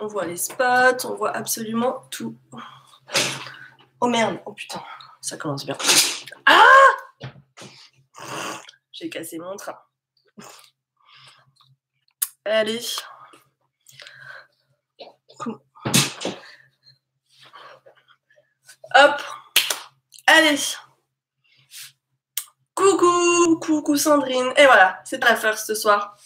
On voit les spots, on voit absolument tout. Oh merde, oh putain, ça commence bien. Ah J'ai cassé mon train. Allez. Hop. Allez. Coucou, coucou Sandrine. Et voilà, c'est la first ce soir.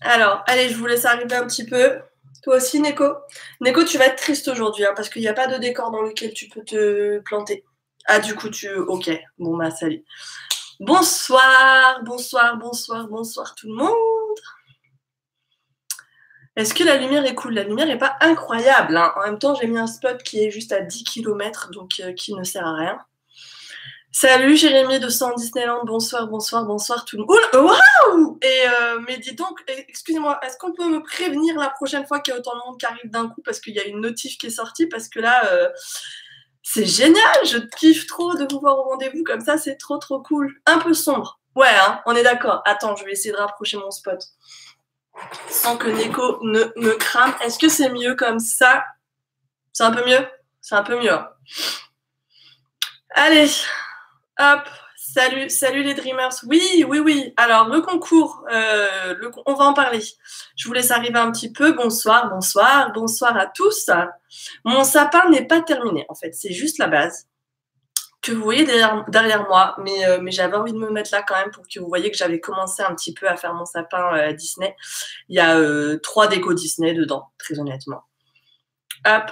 Alors, allez, je vous laisse arriver un petit peu. Toi aussi, Neko. Neko, tu vas être triste aujourd'hui, hein, parce qu'il n'y a pas de décor dans lequel tu peux te planter. Ah, du coup, tu... Ok, bon, bah, salut. Bonsoir, bonsoir, bonsoir, bonsoir tout le monde. Est-ce que la lumière est cool? La lumière n'est pas incroyable. Hein. En même temps, j'ai mis un spot qui est juste à 10 km, donc euh, qui ne sert à rien. Salut Jérémy de San Disneyland, bonsoir, bonsoir, bonsoir tout le monde. Waouh Et euh, mais dis donc, excusez-moi, est-ce qu'on peut me prévenir la prochaine fois qu'il y a autant de monde qui arrive d'un coup parce qu'il y a une notif qui est sortie? Parce que là, euh, c'est génial, je kiffe trop de vous voir au rendez-vous comme ça, c'est trop trop cool. Un peu sombre, ouais, hein, on est d'accord. Attends, je vais essayer de rapprocher mon spot sans que Neko ne me crame. Est-ce que c'est mieux comme ça? C'est un peu mieux? C'est un peu mieux. Hein. Allez, hop, salut, salut les Dreamers. Oui, oui, oui. Alors, le concours, euh, on va en parler. Je vous laisse arriver un petit peu. Bonsoir, bonsoir, bonsoir à tous. Mon sapin n'est pas terminé, en fait. C'est juste la base que vous voyez derrière, moi, mais, euh, mais j'avais envie de me mettre là quand même pour que vous voyez que j'avais commencé un petit peu à faire mon sapin euh, Disney. Il y a euh, trois décos Disney dedans, très honnêtement. Hop.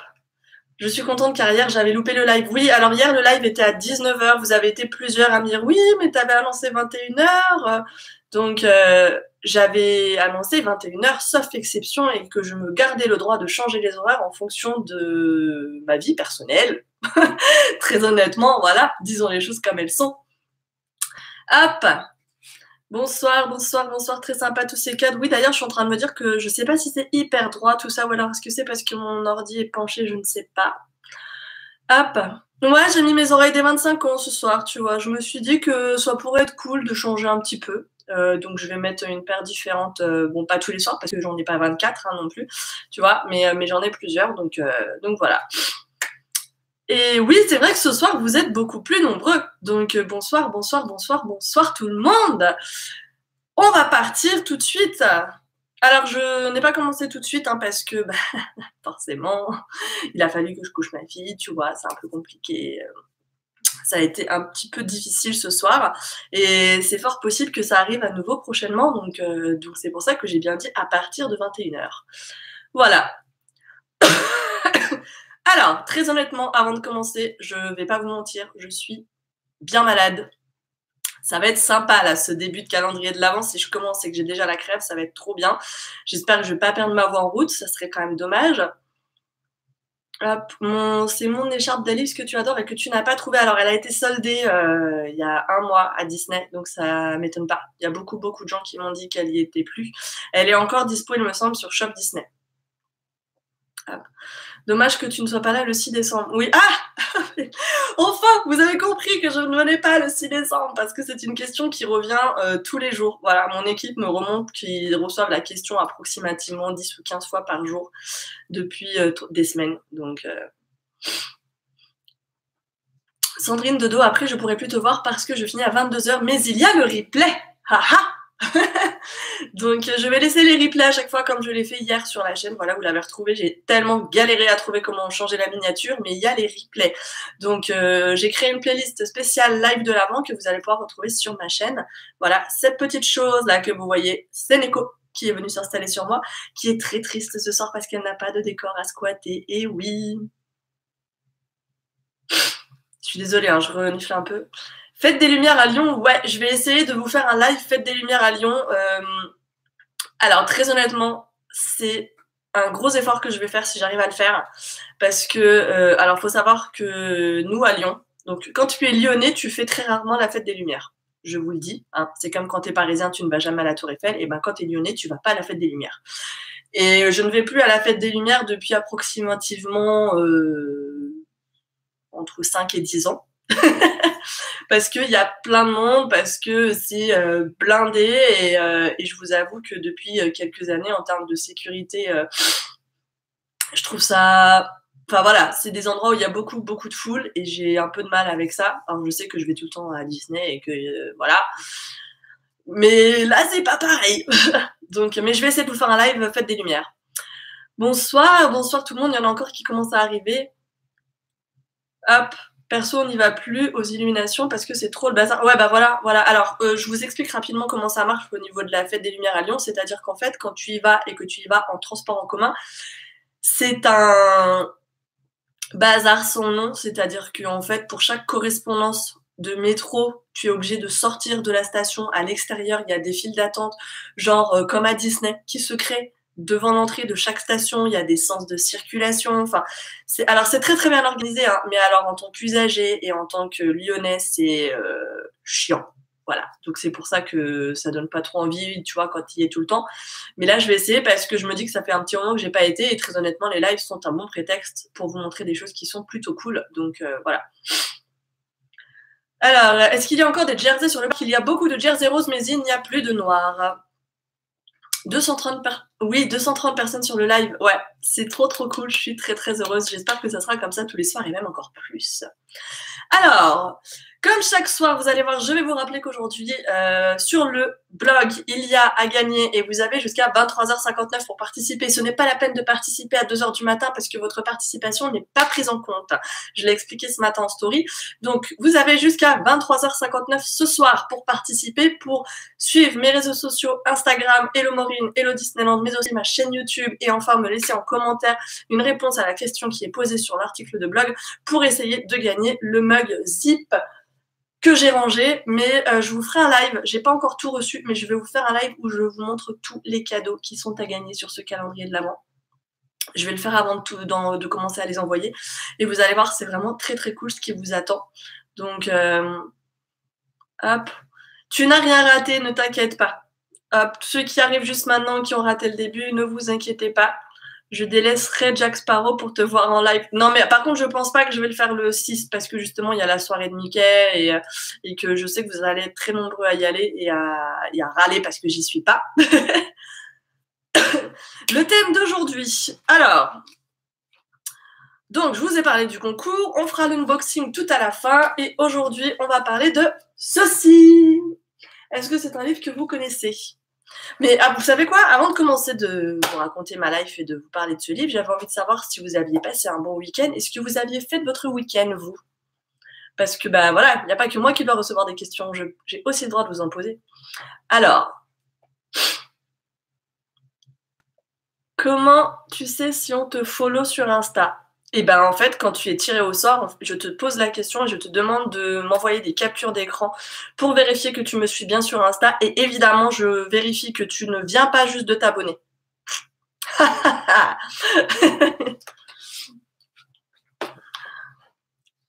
Je suis contente car hier j'avais loupé le live. Oui, alors hier le live était à 19h. Vous avez été plusieurs à me dire oui, mais tu avais annoncé 21h. Donc j'avais annoncé 21h sauf exception et que je me gardais le droit de changer les horaires en fonction de ma vie personnelle, Très honnêtement, voilà, disons les choses comme elles sont. Hop Bonsoir, bonsoir, bonsoir, très sympa tous ces codes. Oui, d'ailleurs, je suis en train de me dire que je ne sais pas si c'est hyper droit tout ça, ou alors est-ce que c'est parce que mon ordi est penché, je ne sais pas. Hop Ouais, j'ai mis mes oreilles des 25 ans ce soir, tu vois. Je me suis dit que ça pourrait être cool de changer un petit peu. Euh, donc je vais mettre une paire différente, euh, bon pas tous les soirs parce que j'en ai pas 24 hein, non plus, tu vois, mais, euh, j'en ai plusieurs, donc voilà. Et oui, c'est vrai que ce soir, vous êtes beaucoup plus nombreux. Donc euh, bonsoir, bonsoir, bonsoir, bonsoir tout le monde. On va partir tout de suite. Alors, je n'ai pas commencé tout de suite hein, parce que bah, forcément, il a fallu que je couche ma fille, tu vois, c'est un peu compliqué. Ça a été un petit peu difficile ce soir et c'est fort possible que ça arrive à nouveau prochainement. Donc, euh, donc c'est pour ça que j'ai bien dit à partir de 21h. Voilà. Alors, très honnêtement, avant de commencer, je ne vais pas vous mentir, je suis bien malade. Ça va être sympa là, ce début de calendrier de l'avant. Si je commence et que j'ai déjà la crève, ça va être trop bien. J'espère que je ne vais pas perdre ma voix en route, ça serait quand même dommage. c'est mon écharpe d'Alice que tu adores et que tu n'as pas trouvé. Alors, elle a été soldée euh, il y a un mois à Disney, donc ça m'étonne pas. Il y a beaucoup, beaucoup de gens qui m'ont dit qu'elle y était plus. Elle est encore dispo, il me semble, sur Shop Disney. Hop. Dommage que tu ne sois pas là le 6 décembre. Oui, ah Enfin, vous avez compris que je ne venais pas le 6 décembre parce que c'est une question qui revient euh, tous les jours. Voilà, mon équipe me remonte qu'ils reçoivent la question approximativement 10 ou 15 fois par jour depuis euh, des semaines. Donc. Euh, Sandrine Dodo, après je pourrais plus te voir parce que je finis à 22h, mais il y a le replay. Haha Donc je vais laisser les replays à chaque fois comme je l'ai fait hier sur la chaîne. Voilà, vous l'avez retrouvé. J'ai tellement galéré à trouver comment changer la miniature, mais il y a les replays. Donc euh, j'ai créé une playlist spéciale live de l'avant que vous allez pouvoir retrouver sur ma chaîne. Voilà, cette petite chose là que vous voyez, c'est Neko qui est venu s'installer sur moi, qui est très triste ce soir parce qu'elle n'a pas de décor à squatter. Et oui. Je suis désolée, hein, je renifle un peu. Faites des lumières à Lyon, ouais, je vais essayer de vous faire un live Faites des lumières à Lyon. Euh, alors, très honnêtement, c'est un gros effort que je vais faire si j'arrive à le faire. Parce que, euh, alors, faut savoir que nous, à Lyon, donc quand tu es lyonnais, tu fais très rarement la fête des lumières. Je vous le dis. Hein. c'est comme quand tu es parisien, tu ne vas jamais à la Tour Eiffel. Et ben quand tu es lyonnais, tu vas pas à la fête des lumières. Et je ne vais plus à la fête des lumières depuis approximativement euh, entre 5 et 10 ans. parce qu'il y a plein de monde, parce que c'est euh, blindé et, euh, et, je vous avoue que depuis euh, quelques années, en termes de sécurité, je trouve ça. Enfin voilà, c'est des endroits où il y a beaucoup, beaucoup de foule et j'ai un peu de mal avec ça. Alors je sais que je vais tout le temps à Disney et que voilà. Mais là, c'est pas pareil. Donc, mais je vais essayer de vous faire un live Faites des Lumières. Bonsoir, bonsoir tout le monde. Il y en a encore qui commencent à arriver. Hop, perso, on n'y va plus aux illuminations parce que c'est trop le bazar. Ouais, bah voilà, voilà. Alors, euh, je vous explique rapidement comment ça marche au niveau de la fête des Lumières à Lyon. C'est-à-dire qu'en fait, quand tu y vas et que tu y vas en transport en commun, c'est un bazar sans nom. C'est-à-dire qu'en fait, pour chaque correspondance de métro, tu es obligé de sortir de la station à l'extérieur. Il y a des files d'attente, genre euh, comme à Disney, qui se créent devant l'entrée de chaque station. Il y a des sens de circulation. Enfin, alors c'est très très bien organisé, hein, mais alors en tant qu'usager et en tant que lyonnais, c'est euh, chiant. Voilà, donc c'est pour ça que ça donne pas trop envie, tu vois, quand il est tout le temps. Mais là, je vais essayer parce que je me dis que ça fait un petit moment que j'ai pas été et très honnêtement, les lives sont un bon prétexte pour vous montrer des choses qui sont plutôt cool. Donc euh, voilà. Alors, est-ce qu'il y a encore des jerseys sur le Il y a beaucoup de jerseys roses, mais il n'y a plus de noirs. 230 oui, 230 personnes sur le live. Ouais, c'est trop trop cool. Je suis très très heureuse. J'espère que ça sera comme ça tous les soirs et même encore plus. Alors, comme chaque soir, vous allez voir, je vais vous rappeler qu'aujourd'hui, euh, sur le blog, il y a à gagner et vous avez jusqu'à 23h59 pour participer. Ce n'est pas la peine de participer à 2h du matin parce que votre participation n'est pas prise en compte. Je l'ai expliqué ce matin en story. Donc, vous avez jusqu'à 23h59 ce soir pour participer, pour suivre mes réseaux sociaux, Instagram, Hello Maureen, Hello Disneyland, mais aussi ma chaîne YouTube et enfin me laisser en commentaire une réponse à la question qui est posée sur l'article de blog pour essayer de gagner le mug Zip que j'ai rangé, mais euh, je vous ferai un live. J'ai pas encore tout reçu, mais je vais vous faire un live où je vous montre tous les cadeaux qui sont à gagner sur ce calendrier de l'avant. Je vais le faire avant de commencer à les envoyer. Et vous allez voir, c'est vraiment très très cool ce qui vous attend. Donc, euh, hop. Tu n'as rien raté, ne t'inquiète pas. Hop, ceux qui arrivent juste maintenant, qui ont raté le début, ne vous inquiétez pas je délaisserai Jack Sparrow pour te voir en live. Non, mais par contre, je pense pas que je vais le faire le 6 parce que justement, il y a la soirée de Mickey et, euh, et que je sais que vous allez être très nombreux à y aller et à, et à râler parce que j'y suis pas. le thème d'aujourd'hui. Alors, donc, je vous ai parlé du concours. On fera l'unboxing tout à la fin. Et aujourd'hui, on va parler de ceci. Est-ce que c'est un livre que vous connaissez? Mais ah, vous savez quoi? Avant de commencer de vous raconter ma life et de vous parler de ce livre, j'avais envie de savoir si vous aviez passé un bon week-end. Est-ce que vous aviez fait de votre week-end, vous? Parce que, bah voilà, il n'y a pas que moi qui dois recevoir des questions. J'ai aussi le droit de vous en poser. Alors, comment tu sais si on te follow sur Insta? Et ben en fait, quand tu es tiré au sort, je te pose la question et je te demande de m'envoyer des captures d'écran pour vérifier que tu me suis bien sur Insta. Et évidemment, je vérifie que tu ne viens pas juste de t'abonner.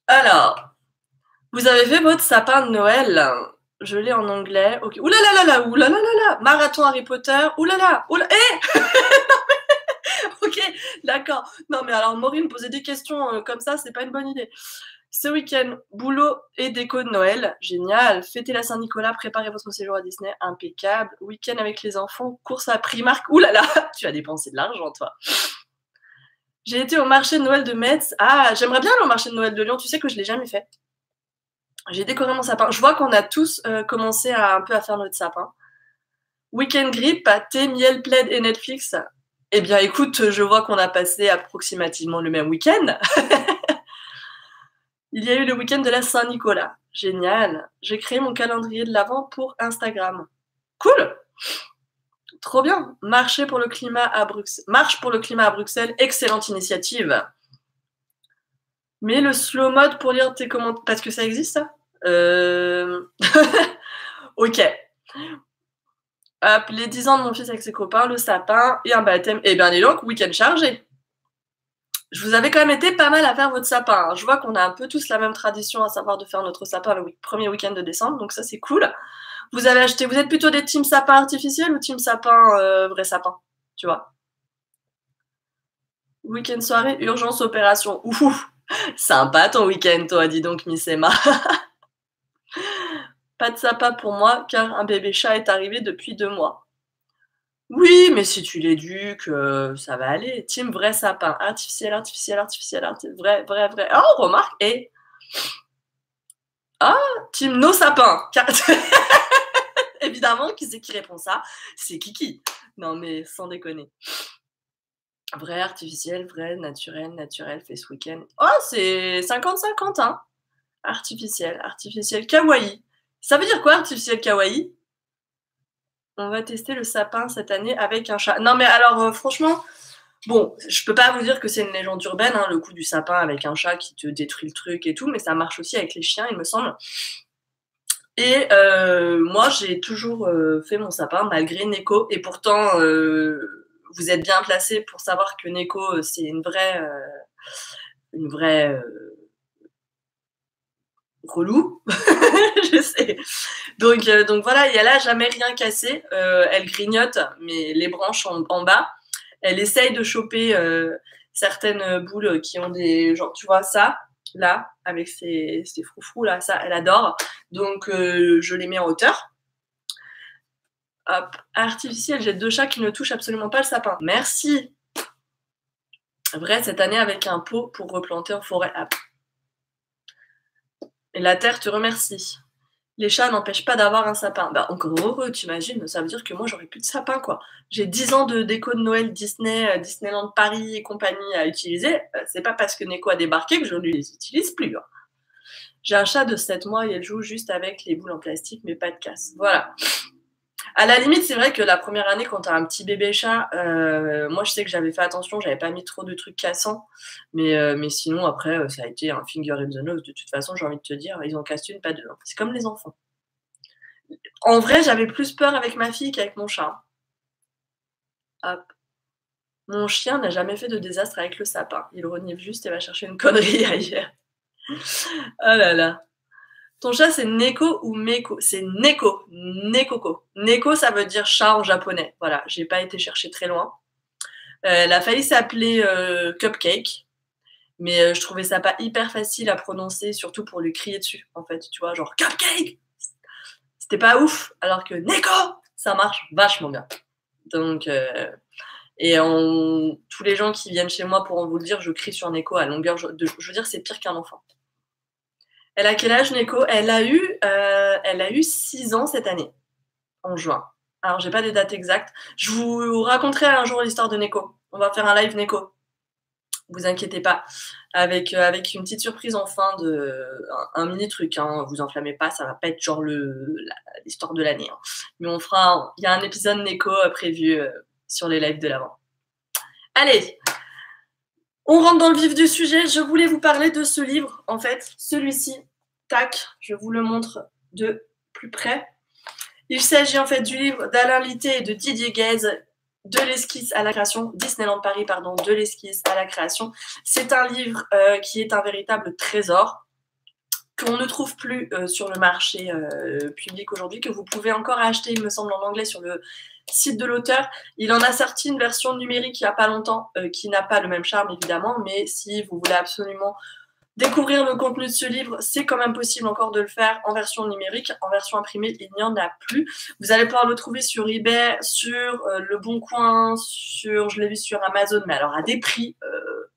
Alors, vous avez fait votre sapin de Noël. Je l'ai en anglais. Ok. Ouh là là là là, ouh là là. Marathon Harry Potter. Ouh là là, ouh. Eh ok, d'accord. Non, mais alors, Maureen, poser des questions euh, comme ça, c'est pas une bonne idée. Ce week-end, boulot et déco de Noël, génial. Fêtez la Saint-Nicolas, préparez votre séjour à Disney, impeccable. Week-end avec les enfants, course à Primark. Ouh là là, tu as dépensé de l'argent, toi. J'ai été au marché de Noël de Metz. Ah, j'aimerais bien aller au marché de Noël de Lyon. Tu sais que je l'ai jamais fait. J'ai décoré mon sapin. Je vois qu'on a tous euh, commencé à un peu à faire notre sapin. Week-end grip, thé, miel, plaid et Netflix. Eh bien, écoute, je vois qu'on a passé approximativement le même week-end. Il y a eu le week-end de la Saint-Nicolas. Génial. J'ai créé mon calendrier de l'Avent pour Instagram. Cool. Trop bien. Marcher pour le climat à Bruxelles. Marche pour le climat à Bruxelles. Excellente initiative. Mais le slow mode pour lire tes commentaires. Parce que ça existe, ça? Euh... Ok les 10 ans de mon fils avec ses copains, le sapin et un baptême. Et eh bien, dis donc, week-end chargé. Je vous avais quand même été pas mal à faire votre sapin. Hein. Je vois qu'on a un peu tous la même tradition, à savoir de faire notre sapin le premier week-end de décembre, donc ça c'est cool. Vous avez acheté, vous êtes plutôt des team sapin artificiel ou team sapin euh, vrai sapin, tu vois? Week-end soirée, urgence opération. Ouh, sympa ton week-end, toi, dis donc, Miss Emma. Pas de sapin pour moi car un bébé chat est arrivé depuis deux mois. Oui, mais si tu l'éduques, euh, ça va aller. Team vrai sapin. Artificiel, artificiel, artificiel, artificiel. Vrai, vrai, vrai. Oh, remarque. Et. Ah, team no sapin. Évidemment, qui c'est qui répond ça? C'est Kiki. Non, mais sans déconner. Vrai, artificiel, vrai, naturel, naturel, fait ce week-end. Oh, c'est 50-50, hein Artificiel, artificiel, kawaii. Ça veut dire quoi, artificiel kawaii? On va tester le sapin cette année avec un chat. Non, mais alors, euh, franchement, bon, je peux pas vous dire que c'est une légende urbaine, hein, le coup du sapin avec un chat qui te détruit le truc et tout, mais ça marche aussi avec les chiens, il me semble. Et euh, moi, j'ai toujours euh, fait mon sapin malgré Neko, et pourtant vous êtes bien placé pour savoir que Neko, c'est une vraie, une vraie relou. je sais. Donc, donc voilà, et elle a jamais rien cassé. elle grignote, mais les branches en, bas. Elle essaye de choper certaines boules qui ont des. Genre, tu vois ça, là, avec ses, ses froufrous, là, ça, elle adore. Donc, je les mets en hauteur. Hop, artificiel, j'ai deux chats qui ne touchent absolument pas le sapin. Merci. Vrai, cette année avec un pot pour replanter en forêt. Hop. Et la terre te remercie. Les chats n'empêchent pas d'avoir un sapin. Bah, encore heureux, tu imagines, ça veut dire que moi, j'aurais plus de sapin, quoi. J'ai 10 ans de déco de Noël Disney, euh, Disneyland Paris et compagnie à utiliser. Euh, c'est pas parce que Neko a débarqué que je ne les utilise plus. Hein. J'ai un chat de 7 mois et elle joue juste avec les boules en plastique, mais pas de casse. Voilà. À la limite, c'est vrai que la première année, quand tu un petit bébé chat, euh, moi je sais que j'avais fait attention, j'avais pas mis trop de trucs cassants. Mais, euh, sinon, après, euh, ça a été un finger in the nose. De toute façon, j'ai envie de te dire, ils en cassent une, pas deux. Hein. C'est comme les enfants. En vrai, j'avais plus peur avec ma fille qu'avec mon chat. Hop. Mon chien n'a jamais fait de désastre avec le sapin. Il renifle juste et va chercher une connerie ailleurs. oh là là. Ton chat, c'est Neko ou Meko C'est Neko. Nekoko. Neko, ça veut dire chat en japonais. Voilà, j'ai pas été chercher très loin. Euh, elle a failli s'appeler euh, Cupcake, mais euh, je trouvais ça pas hyper facile à prononcer, surtout pour lui crier dessus, en fait. Tu vois, genre Cupcake C'était pas ouf, alors que Neko, ça marche vachement bien. Donc, et tous les gens qui viennent chez moi pourront vous le dire, je crie sur Neko à longueur de. Je veux dire, c'est pire qu'un enfant. Elle a quel âge, Neko? Elle a eu, euh, elle a eu 6 ans cette année, en juin. Alors, j'ai pas des dates exactes. Je vous raconterai un jour l'histoire de Neko. On va faire un live Neko. Vous inquiétez pas. Avec, euh, une petite surprise en fin de. Un, mini truc, hein. Vous enflammez pas, ça va pas être genre l'histoire de l'année. Hein. Mais on fera. Il y a un épisode Neko euh, prévu sur les lives de l'avant. Allez, on rentre dans le vif du sujet. Je voulais vous parler de ce livre, en fait, celui-ci. Tac, je vous le montre de plus près. Il s'agit en fait du livre d'Alain Litté et de Didier Guèze, de l'esquisse à la création, Disneyland Paris, pardon, de l'esquisse à la création. C'est un livre euh, qui est un véritable trésor qu'on ne trouve plus euh, sur le marché euh, public aujourd'hui, que vous pouvez encore acheter, il me semble, en anglais sur le site de l'auteur. Il en a sorti une version numérique il n'y a pas longtemps euh, qui n'a pas le même charme évidemment, mais si vous voulez absolument découvrir le contenu de ce livre, c'est quand même possible encore de le faire en version numérique. En version imprimée, il n'y en a plus. Vous allez pouvoir le trouver sur eBay, sur euh, Le Bon Coin, sur, je l'ai vu sur Amazon, mais alors à des prix euh,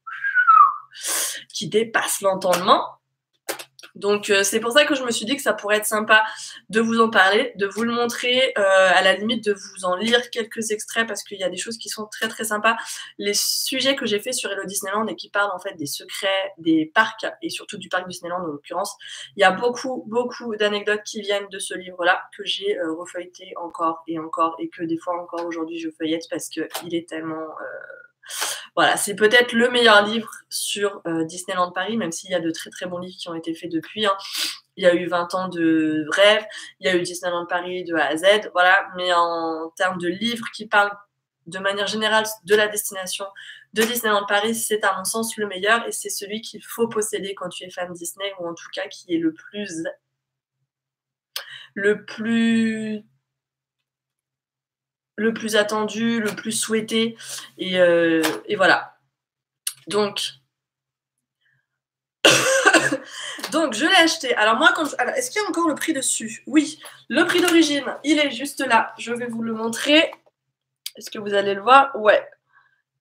qui dépassent l'entendement. Donc euh, c'est pour ça que je me suis dit que ça pourrait être sympa de vous en parler, de vous le montrer, euh, à la limite de vous en lire quelques extraits parce qu'il y a des choses qui sont très très sympas. Les sujets que j'ai fait sur Hello Disneyland et qui parlent en fait des secrets des parcs et surtout du parc Disneyland en l'occurrence, il y a beaucoup beaucoup d'anecdotes qui viennent de ce livre-là que j'ai euh, refeuilleté encore et encore et que des fois encore aujourd'hui je feuillette parce qu'il est tellement voilà, c'est peut-être le meilleur livre sur euh, Disneyland Paris, même s'il y a de très très bons livres qui ont été faits depuis. Hein. Il y a eu 20 ans de rêve, il y a eu Disneyland Paris de A à Z, voilà. Mais en termes de livres qui parlent de manière générale de la destination de Disneyland Paris, c'est à mon sens le meilleur et c'est celui qu'il faut posséder quand tu es fan Disney ou en tout cas qui est le plus le plus le plus attendu, le plus souhaité. Et, euh, voilà. Donc, donc je l'ai acheté. Alors moi, est-ce qu'il y a encore le prix dessus? Oui, le prix d'origine, il est juste là. Je vais vous le montrer. Est-ce que vous allez le voir? Ouais.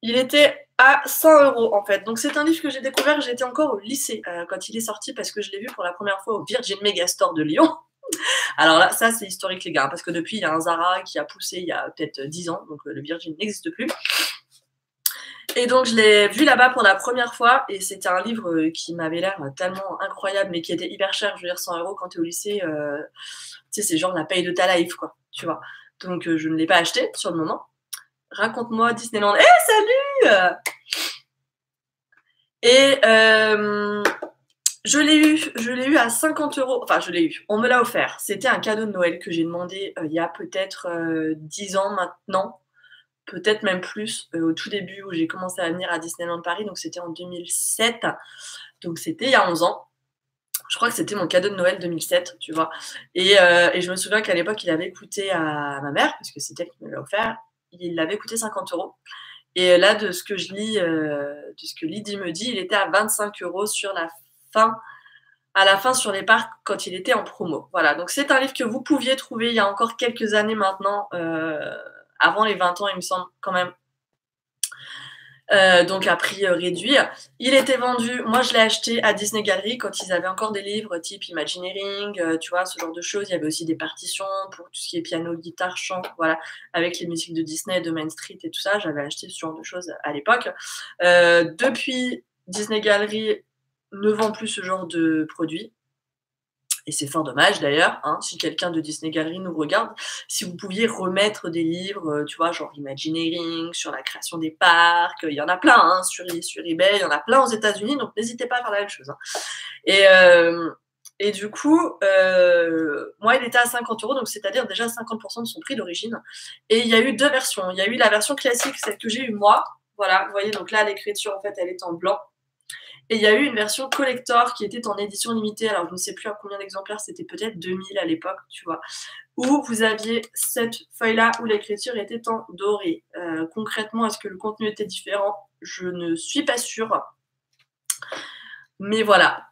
Il était à 100 euros en fait. Donc c'est un livre que j'ai découvert, j'étais encore au lycée euh, quand il est sorti parce que je l'ai vu pour la première fois au Virgin Megastore de Lyon. Alors là, ça c'est historique les gars, parce que depuis il y a un Zara qui a poussé il y a peut-être 10 ans, donc euh, le Virgin n'existe plus. Et donc je l'ai vu là-bas pour la première fois et c'était un livre euh, qui m'avait l'air tellement incroyable mais qui était hyper cher. Je veux dire 100 euros quand tu es au lycée, tu sais c'est genre la paye de ta life quoi, tu vois. Donc je ne l'ai pas acheté sur le moment. Raconte-moi Disneyland. Eh salut Et je l'ai eu, je l'ai eu à 50 euros. Enfin, je l'ai eu. On me l'a offert. C'était un cadeau de Noël que j'ai demandé euh, il y a peut-être 10 euh, ans maintenant. Peut-être même plus euh, au tout début où j'ai commencé à venir à Disneyland Paris. Donc c'était en 2007. Donc c'était il y a 11 ans. Je crois que c'était mon cadeau de Noël 2007, tu vois. Et, et je me souviens qu'à l'époque, il avait coûté à ma mère, parce que c'était elle qui me l'a offert, il avait coûté 50 euros. Et là, de ce que je lis, de ce que Lydie me dit, il était à 25 euros sur la à la fin sur les parcs quand il était en promo. Voilà, donc c'est un livre que vous pouviez trouver il y a encore quelques années maintenant, euh, avant les 20 ans, il me semble quand même. Euh, donc à prix euh, réduit. Il était vendu, moi je l'ai acheté à Disney Gallery quand ils avaient encore des livres type Imagineering, tu vois, ce genre de choses. Il y avait aussi des partitions pour tout ce qui est piano, guitare, chant, voilà, avec les musiques de Disney, de Main Street et tout ça. J'avais acheté ce genre de choses à l'époque. depuis Disney Gallery, ne vend plus ce genre de produit. Et c'est fort dommage d'ailleurs, hein, si quelqu'un de Disney Gallery nous regarde, si vous pouviez remettre des livres, euh, tu vois, genre Imagineering, sur la création des parcs, il y en a plein hein, sur, sur eBay, il y en a plein aux États-Unis, donc n'hésitez pas à faire la même chose. Hein. Et, euh, et du coup, euh, moi, il était à 50 euros, donc c'est-à-dire déjà 50% de son prix d'origine. Et il y a eu deux versions. Il y a eu la version classique, celle que j'ai eue moi. Voilà, vous voyez, donc là, l'écriture, en fait, elle est en blanc. Et il y a eu une version collector qui était en édition limitée. Alors, je ne sais plus à combien d'exemplaires, c'était peut-être 2000 à l'époque, tu vois. Où vous aviez cette feuille-là où l'écriture était en doré. Euh, concrètement, est-ce que le contenu était différent? Je ne suis pas sûre. Mais voilà.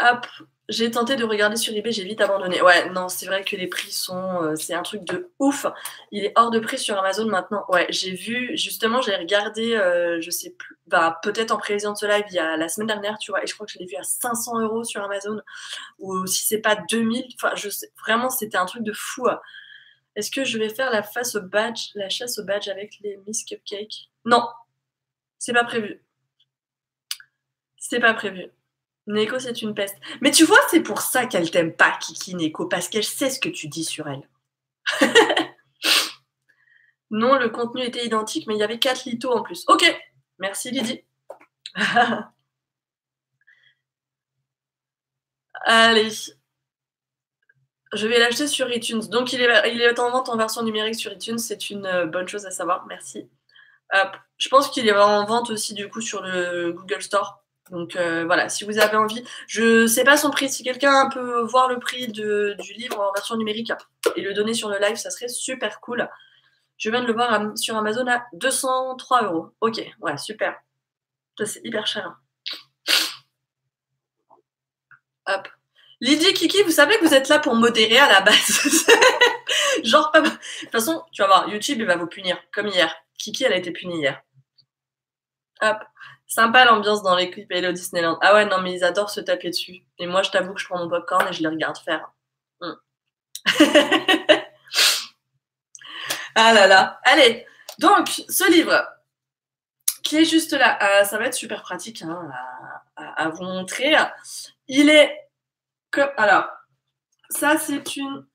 Hop, j'ai tenté de regarder sur eBay, j'ai vite abandonné. Ouais, non, c'est vrai que les prix sont. Euh, c'est un truc de ouf. Il est hors de prix sur Amazon maintenant. Ouais, j'ai vu, justement, j'ai regardé, euh, je sais plus, bah, peut-être en prévision de ce live il y a la semaine dernière, tu vois, et je crois que je l'ai vu à 500 euros sur Amazon, ou si c'est pas 2000, enfin, je sais, vraiment, c'était un truc de fou. Est-ce que je vais faire la face au badge, la chasse au badge avec les Miss Cupcake? Non, c'est pas prévu. C'est pas prévu. Neko, c'est une peste. Mais tu vois, c'est pour ça qu'elle t'aime pas, Kiki Neko, parce qu'elle sait ce que tu dis sur elle. non, le contenu était identique, mais il y avait 4 litos en plus. Ok, merci Lydie. Allez. Je vais l'acheter sur iTunes. Donc, il est, il est en vente en version numérique sur iTunes. C'est une euh, bonne chose à savoir. Merci. Je pense qu'il est en vente aussi, du coup, sur le Google Store. Donc euh, voilà, si vous avez envie, je ne sais pas son prix. Si quelqu'un peut voir le prix du livre en version numérique et le donner sur le live, ça serait super cool. Je viens de le voir sur Amazon à 203 euros. Ok, ouais, super. Ça, c'est hyper cher. Hop. Lydie, Kiki, vous savez que vous êtes là pour modérer à la base. Genre, de toute façon, tu vas voir, YouTube, il va vous punir, comme hier. Kiki, elle a été punie hier. Hop. Sympa l'ambiance dans les clips Hello Disneyland. Ah ouais, non, mais ils adorent se taper dessus. Et moi, je t'avoue que je prends mon popcorn et je les regarde faire. Hmm. ah là là. Allez, donc, ce livre qui est juste là, euh, ça va être super pratique hein, à, vous montrer. Il est. Alors, ça, c'est une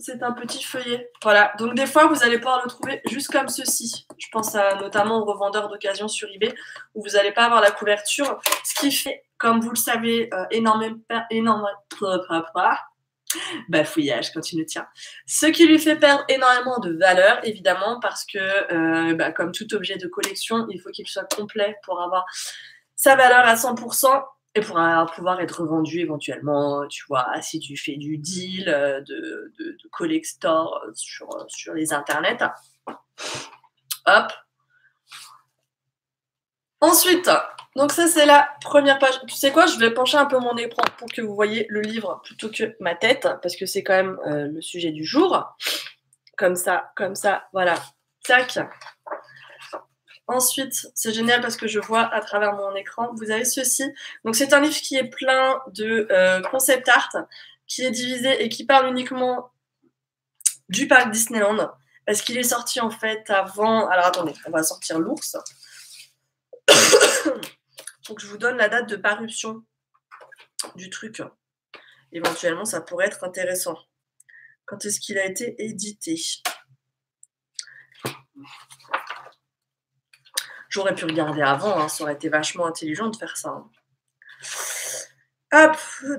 c'est un petit feuillet. Voilà, donc des fois, vous allez pouvoir le trouver juste comme ceci. Je pense notamment aux revendeurs d'occasion sur eBay, où vous n'allez pas avoir la couverture. Ce qui fait, comme vous le savez, euh, énormément... énormément bafouillage quand il ne tient. Ce qui lui fait perdre énormément de valeur, évidemment, parce que, euh, bah, comme tout objet de collection, il faut qu'il soit complet pour avoir sa valeur à 100% et pour pouvoir être revendu éventuellement, tu vois, si tu fais du deal, euh, de, de, de collector sur, sur les internets. Hop. Ensuite, donc ça c'est la première page. Tu sais quoi, je vais pencher un peu mon écran pour que vous voyez le livre plutôt que ma tête, parce que c'est quand même euh, le sujet du jour. comme ça, comme ça, voilà. Tac. Ensuite, c'est génial parce que je vois à travers mon écran, vous avez ceci. Donc, c'est un livre qui est plein de euh, concept art, qui est divisé et qui parle uniquement du parc Disneyland. Parce qu'il est sorti en fait avant. Alors, attendez, on va sortir l'ours. Donc, je vous donne la date de parution du truc. Éventuellement, ça pourrait être intéressant. Quand est-ce qu'il a été édité? J'aurais pu regarder avant, hein, ça aurait été vachement intelligent de faire ça. Hein. Hop,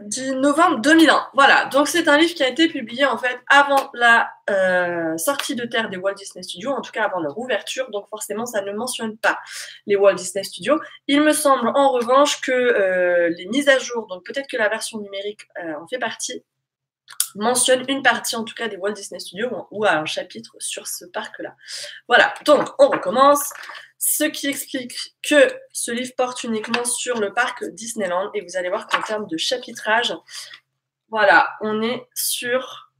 du novembre 2001. Voilà, donc c'est un livre qui a été publié en fait avant la euh, sortie de terre des Walt Disney Studios, en tout cas avant leur ouverture, donc forcément ça ne mentionne pas les Walt Disney Studios. Il me semble en revanche que euh, les mises à jour, donc peut-être que la version numérique euh, en fait partie, mentionne une partie en tout cas des Walt Disney Studios ou un chapitre sur ce parc-là. Voilà, donc on recommence ce qui explique que ce livre porte uniquement sur le parc Disneyland. Et vous allez voir qu'en termes de chapitrage, voilà, on est sur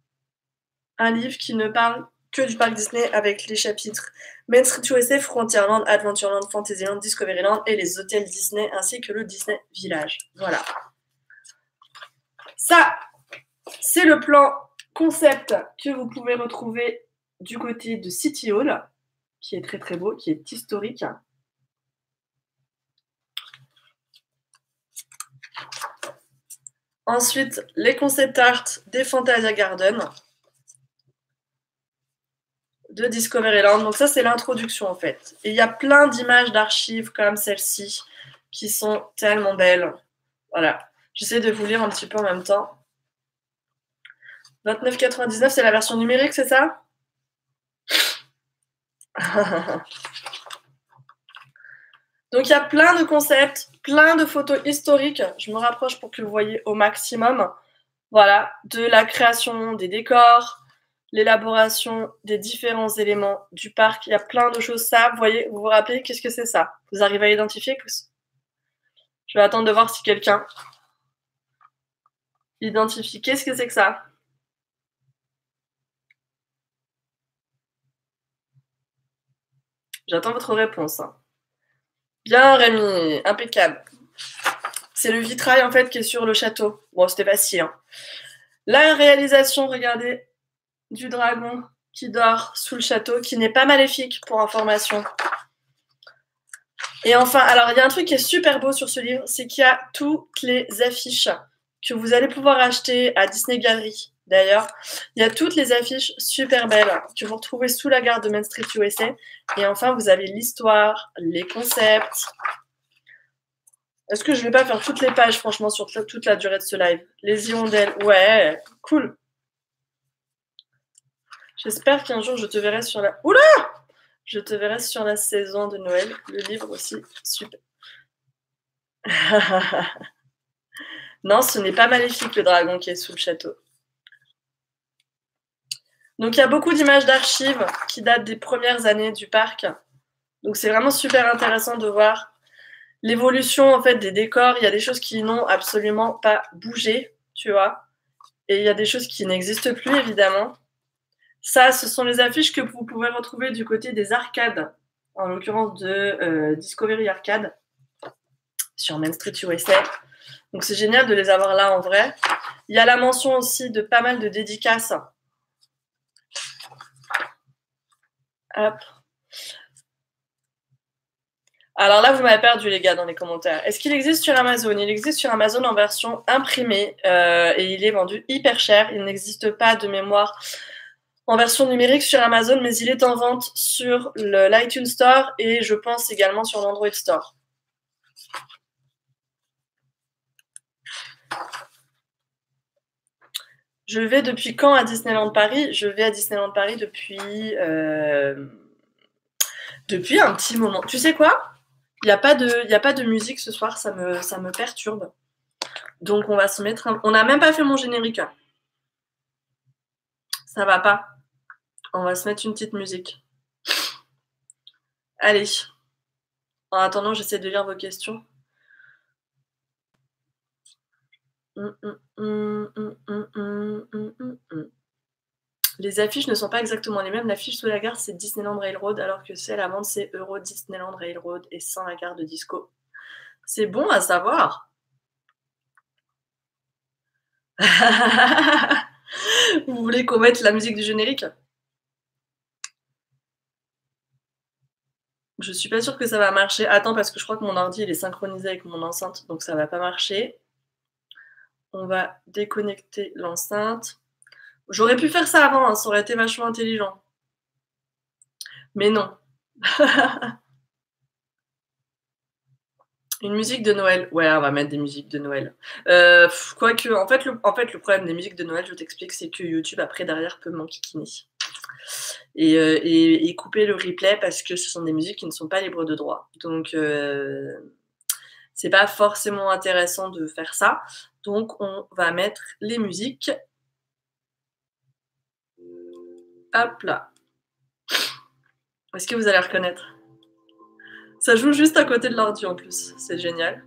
un livre qui ne parle que du parc Disney avec les chapitres Main Street USA, Frontierland, Adventureland, Fantasyland, Discoveryland et les hôtels Disney ainsi que le Disney Village. Voilà. Ça, c'est le plan concept que vous pouvez retrouver du côté de City Hall qui est très très beau, qui est historique. Ensuite, les concept art des Fantasia Garden de Discoveryland. Donc ça, c'est l'introduction en fait. Et il y a plein d'images d'archives comme celle-ci qui sont tellement belles. Voilà. J'essaie de vous lire un petit peu en même temps. 29,99, c'est la version numérique, c'est ça? Donc il y a plein de concepts, plein de photos historiques. Je me rapproche pour que vous voyez au maximum. Voilà, de la création des décors, l'élaboration des différents éléments du parc. Il y a plein de choses. Ça, vous voyez, vous vous rappelez, qu'est-ce que c'est ça? Vous arrivez à identifier? Je vais attendre de voir si quelqu'un identifie. Qu'est-ce que c'est que ça? J'attends votre réponse. Hein. Bien, Rémi, impeccable. C'est le vitrail en fait qui est sur le château. Bon, c'était facile. Hein. La réalisation, regardez, du dragon qui dort sous le château, qui n'est pas maléfique pour information. Et enfin, alors il y a un truc qui est super beau sur ce livre, c'est qu'il y a toutes les affiches que vous allez pouvoir acheter à Disney Gallery. D'ailleurs, il y a toutes les affiches super belles que vous retrouvez sous la gare de Main Street USA. Et enfin, vous avez l'histoire, les concepts. Est-ce que je ne vais pas faire toutes les pages, franchement, sur toute la durée de ce live? Les hirondelles, ouais, cool. J'espère qu'un jour, je te verrai sur la... Oula Je te verrai sur la saison de Noël. Le livre aussi, super. non, ce n'est pas maléfique, le dragon qui est sous le château. Donc il y a beaucoup d'images d'archives qui datent des premières années du parc. Donc c'est vraiment super intéressant de voir l'évolution en fait des décors. Il y a des choses qui n'ont absolument pas bougé, tu vois. Et il y a des choses qui n'existent plus évidemment. Ça, ce sont les affiches que vous pouvez retrouver du côté des arcades, en l'occurrence de euh, Discovery Arcade sur Main Street USA. Donc c'est génial de les avoir là en vrai. Il y a la mention aussi de pas mal de dédicaces alors là, vous m'avez perdu, les gars, dans les commentaires. Est-ce qu'il existe sur Amazon? Il existe sur Amazon en version imprimée euh, et il est vendu hyper cher. Il n'existe pas de mémoire en version numérique sur Amazon, mais il est en vente sur l'iTunes Store et je pense également sur l'Android Store. Je vais depuis quand à Disneyland Paris? Je vais à Disneyland Paris depuis, euh, depuis un petit moment. Tu sais quoi? Il n'y a, pas de, musique ce soir, ça me, ça me perturbe. Donc on va se mettre... On n'a même pas fait mon générique. Ça va pas. On va se mettre une petite musique. Allez. En attendant, j'essaie de lire vos questions. Les affiches ne sont pas exactement les mêmes. L'affiche sous la gare, c'est Disneyland Railroad, alors que celle à Mende, c'est Euro Disneyland Railroad et sans la gare de disco. C'est bon à savoir. Vous voulez qu'on mette la musique du générique? Je suis pas sûre que ça va marcher. Attends, parce que je crois que mon ordi il est synchronisé avec mon enceinte, donc ça va pas marcher. On va déconnecter l'enceinte. J'aurais pu faire ça avant, hein, ça aurait été vachement intelligent. Mais non. Une musique de Noël. Ouais, on va mettre des musiques de Noël. Euh, quoique, en fait, le, problème des musiques de Noël, je t'explique, c'est que YouTube, après, derrière, peut m'enquiquiner. Et, euh, et, couper le replay parce que ce sont des musiques qui ne sont pas libres de droit. Donc, euh, c'est pas forcément intéressant de faire ça. Donc, on va mettre les musiques. Hop là. Est-ce que vous allez reconnaître? Ça joue juste à côté de l'ordi en plus. C'est génial.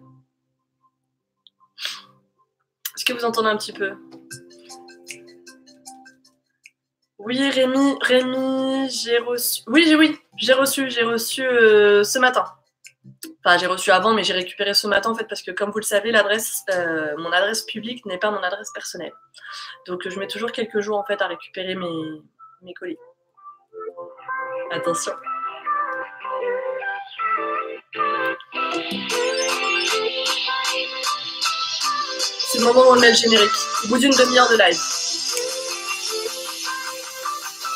Est-ce que vous entendez un petit peu? Oui, Rémi, Rémi, j'ai reçu. Oui, oui, j'ai reçu, j'ai reçu euh, ce matin. Enfin, j'ai reçu avant, mais j'ai récupéré ce matin en fait parce que, comme vous le savez, l'adresse, euh, mon adresse publique n'est pas mon adresse personnelle. Donc, je mets toujours quelques jours en fait à récupérer mes, mes colis. Attention. C'est le moment où on met le générique, au bout d'une demi-heure de live.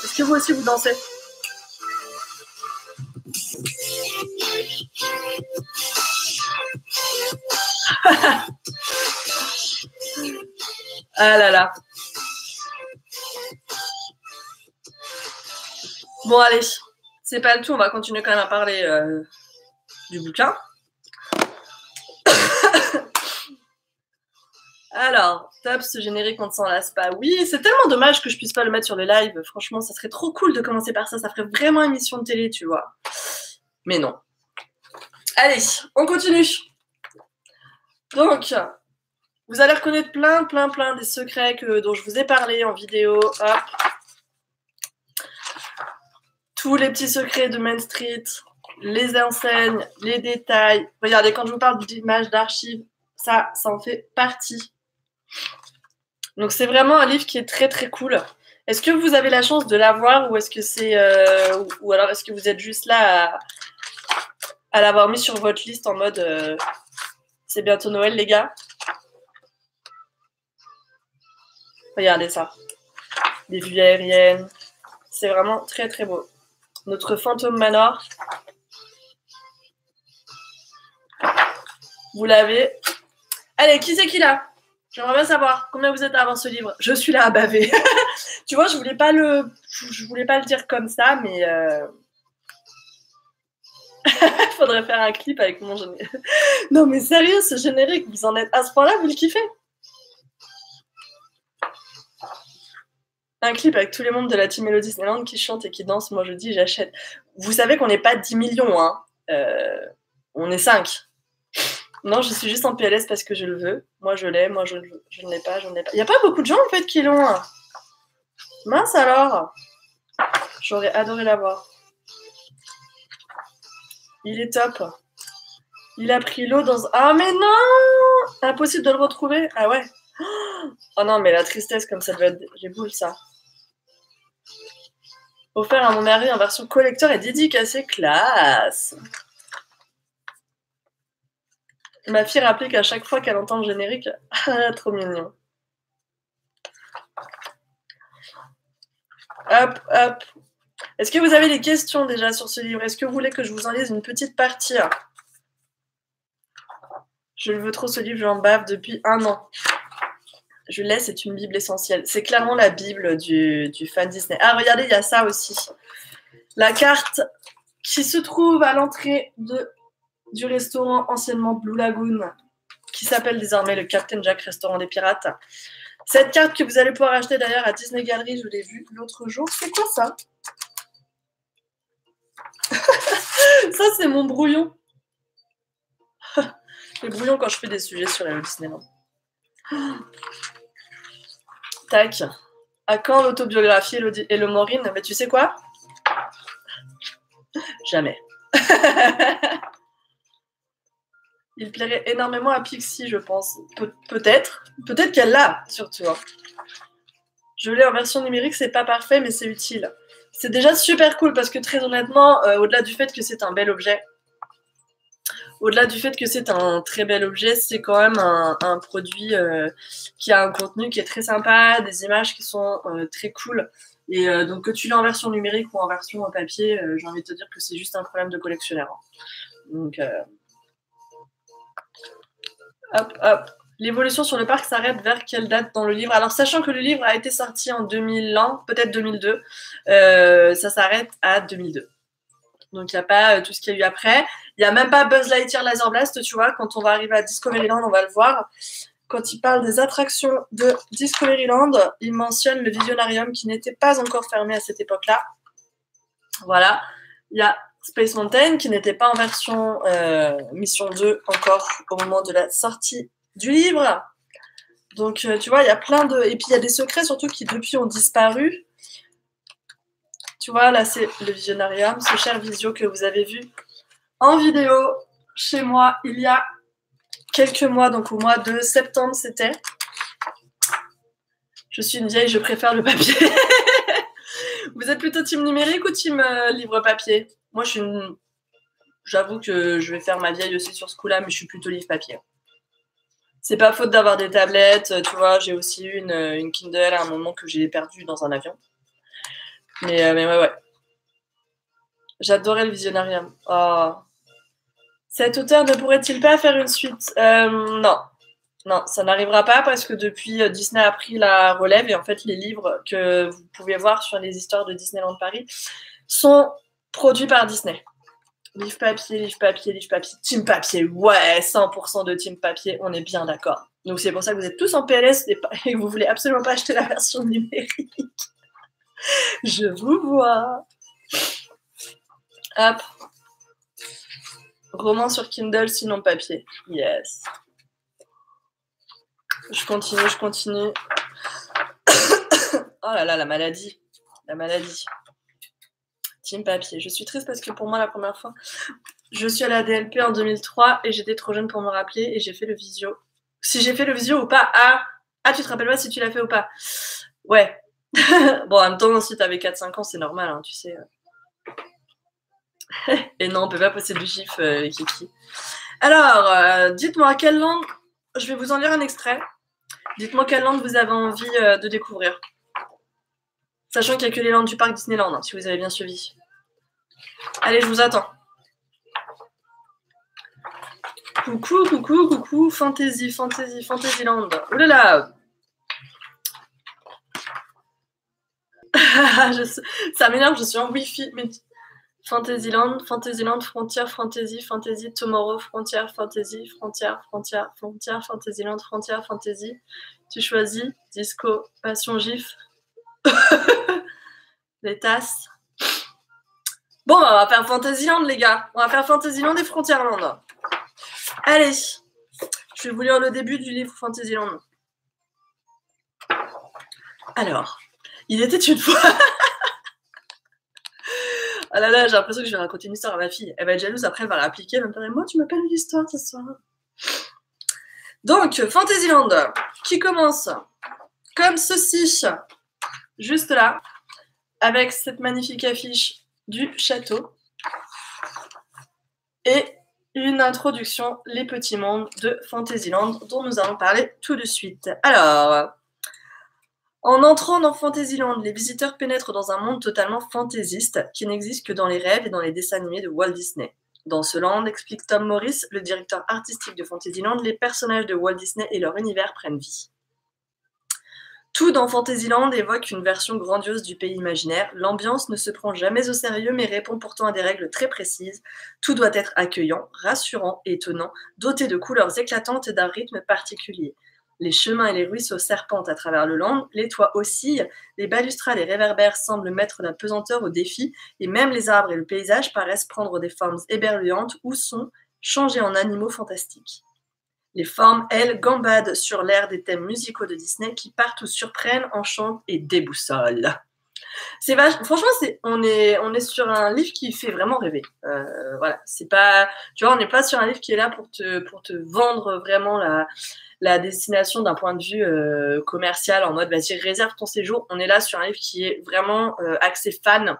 Est-ce que vous aussi vous dansez? Ah là là. Bon, allez, c'est pas le tout. On va continuer quand même à parler euh, du bouquin. Alors, top, ce générique, on ne s'en lasse pas. Oui, c'est tellement dommage que je puisse pas le mettre sur le live. Franchement, ça serait trop cool de commencer par ça. Ça ferait vraiment émission de télé, tu vois. Mais non. Allez, on continue. Donc, vous allez reconnaître plein, plein, plein des secrets dont je vous ai parlé en vidéo. Tous les petits secrets de Main Street, les enseignes, les détails. Regardez, quand je vous parle d'images, d'archives, ça, ça en fait partie. Donc c'est vraiment un livre qui est très très cool. Est-ce que vous avez la chance de l'avoir ou est-ce que c'est euh, ou, alors est-ce que vous êtes juste là à, l'avoir mis sur votre liste en mode euh, c'est bientôt Noël les gars? Regardez ça. Des vues aériennes. C'est vraiment très très beau. Notre fantôme manor. Vous l'avez. Allez, qui c'est qui l'a J'aimerais bien savoir combien vous êtes avoir ce livre. Je suis là à baver. tu vois, je voulais pas le, voulais pas le dire comme ça, mais euh... faudrait faire un clip avec mon générique. non, mais sérieux, ce générique, vous en êtes à ce point-là, vous le kiffez? Un clip avec tous les membres de la team Melody Disneyland qui chantent et qui dansent. Moi, je dis, j'achète. Vous savez qu'on n'est pas 10 millions, hein. Euh, on est 5. Non, je suis juste en PLS parce que je le veux. Moi, je l'ai. Moi, je, je ne l'ai pas. Je ne l'ai pas. Il n'y a pas beaucoup de gens, en fait, qui l'ont. Hein. Mince alors. J'aurais adoré l'avoir. Il est top. Il a pris l'eau dans... Ah, mais non Impossible de le retrouver. Ah ouais. Oh non, mais la tristesse, comme ça doit être... J'ai boule, ça. Offert à mon mari en version collector et dédicacé classe. Ma fille rappelait qu'à chaque fois qu'elle entend le générique, trop mignon. Hop, hop. Est-ce que vous avez des questions déjà sur ce livre? Est-ce que vous voulez que je vous en lise une petite partie? Je le veux trop ce livre, j'en bave depuis un an. Je laisse, c'est une Bible essentielle. C'est clairement la Bible du, fan Disney. Ah, regardez, il y a ça aussi. La carte qui se trouve à l'entrée du restaurant anciennement Blue Lagoon, qui s'appelle désormais le Captain Jack Restaurant des Pirates. Cette carte que vous allez pouvoir acheter d'ailleurs à Disney Gallery, je l'ai vue l'autre jour. C'est quoi ça? Ça, c'est mon brouillon. Le brouillon quand je fais des sujets sur la Disneyland. Tac. À quand l'autobiographie et le Maureen? Mais tu sais quoi? Jamais. Il plairait énormément à Pixie, je pense. peut-être. Peut-être qu'elle l'a, surtout. Hein. Je l'ai en version numérique, c'est pas parfait, mais c'est utile. C'est déjà super cool parce que très honnêtement, euh, au-delà du fait que c'est un bel objet, au-delà du fait que c'est un très bel objet, c'est quand même un, produit euh, qui a un contenu qui est très sympa, des images qui sont euh, très cool. Et donc que tu l'aies en version numérique ou en version papier, j'ai envie de te dire que c'est juste un problème de collectionneur. Hein. Donc hop, hop. L'évolution sur le parc s'arrête vers quelle date dans le livre? Alors, sachant que le livre a été sorti en 2001, peut-être 2002, euh, ça s'arrête à 2002. Donc, il n'y a pas euh, tout ce qu'il y a eu après. Il n'y a même pas Buzz Lightyear Laser Blast, tu vois. Quand on va arriver à Discoveryland, on va le voir. Quand il parle des attractions de Discoveryland, il mentionne le Visionarium qui n'était pas encore fermé à cette époque-là. Voilà. Il y a Space Mountain qui n'était pas en version euh, Mission 2 encore au moment de la sortie du livre. Donc, euh, tu vois, il y a plein de. Et puis, il y a des secrets surtout qui, depuis, ont disparu. Tu vois, là, c'est le Visionarium, ce cher visio que vous avez vu en vidéo chez moi il y a quelques mois, donc au mois de septembre, c'était. Je suis une vieille, je préfère le papier. vous êtes plutôt team numérique ou team euh, livre papier? Moi, je suis une. J'avoue que je vais faire ma vieille aussi sur ce coup-là, mais je suis plutôt livre papier c'est pas faute d'avoir des tablettes. Tu vois, j'ai aussi eu une, une, Kindle à un moment que j'ai perdu dans un avion. Mais, euh, mais ouais, ouais. J'adorais le Visionarium. Oh. Cet auteur ne pourrait-il pas faire une suite? Euh, Non. Non, ça n'arrivera pas parce que depuis, euh, Disney a pris la relève et en fait, les livres que vous pouvez voir sur les histoires de Disneyland Paris sont produits par Disney. Livre papier, livre papier, livre papier, team papier. Ouais, 100% de team papier, on est bien d'accord. Donc c'est pour ça que vous êtes tous en PLS et, que vous voulez absolument pas acheter la version numérique. Je vous vois. Hop. Roman sur Kindle, sinon papier. Yes. Je continue, je continue. oh là là, la maladie. La maladie. Team papier. Je suis triste parce que pour moi, la première fois, je suis à la DLP en 2003 et j'étais trop jeune pour me rappeler et j'ai fait le visio. Si j'ai fait le visio ou pas, ah, ah tu te rappelles pas si tu l'as fait ou pas Ouais. bon, en même temps, si t'avais 4-5 ans, c'est normal, hein, tu sais. et non, on peut pas passer du chiffre, euh, Kiki. Alors, euh, dites-moi, quelle langue Je vais vous en lire un extrait. Dites-moi quelle langue vous avez envie euh, de découvrir. Sachant qu'il n'y a que les landes du parc Disneyland, hein, si vous avez bien suivi. Allez, je vous attends. Coucou, coucou, coucou, fantasy, fantasy, fantasyland. Oh Ça m'énerve, je suis en wifi. Fantasyland, Fantasyland, Frontière, Fantasy, Fantasy, Tomorrow, Frontière, Fantasy, Frontière, Frontière, Frontière, Fantasyland, Frontière, Fantasy. Tu choisis Disco, Passion, GIF. Les tasses. Bon, on va faire Fantasyland, les gars. On va faire Fantasyland et Frontierland. Allez, je vais vous lire le début du livre Fantasyland. Alors, il était une fois. ah là là, j'ai l'impression que je vais raconter une histoire à ma fille. Elle va être jalouse, après elle va l'appliquer. Elle va me dire Moi, tu m'appelles une histoire ce soir. Donc, Fantasyland, qui commence comme ceci, juste là, avec cette magnifique affiche du château et une introduction, les petits mondes de Fantasyland, dont nous allons parler tout de suite. Alors, en entrant dans Fantasyland, les visiteurs pénètrent dans un monde totalement fantaisiste qui n'existe que dans les rêves et dans les dessins animés de Walt Disney. Dans ce land, explique Tom Morris, le directeur artistique de Fantasyland, les personnages de Walt Disney et leur univers prennent vie. Tout dans Fantasyland évoque une version grandiose du pays imaginaire. L'ambiance ne se prend jamais au sérieux mais répond pourtant à des règles très précises. Tout doit être accueillant, rassurant, étonnant, doté de couleurs éclatantes et d'un rythme particulier. Les chemins et les ruisseaux serpentent à travers le land, les toits oscillent, les balustrades et réverbères semblent mettre la pesanteur au défi, et même les arbres et le paysage paraissent prendre des formes éberluantes ou sont changés en animaux fantastiques. Les formes, elles, gambadent sur l'air des thèmes musicaux de Disney qui partout surprennent, enchantent et déboussolent. Franchement, on est on est sur un livre qui fait vraiment rêver. Euh, voilà, c'est pas, tu vois, on n'est pas sur un livre qui est là pour te pour te vendre vraiment la la destination d'un point de vue euh, commercial en mode vas-y réserve ton séjour. On est là sur un livre qui est vraiment euh, axé fan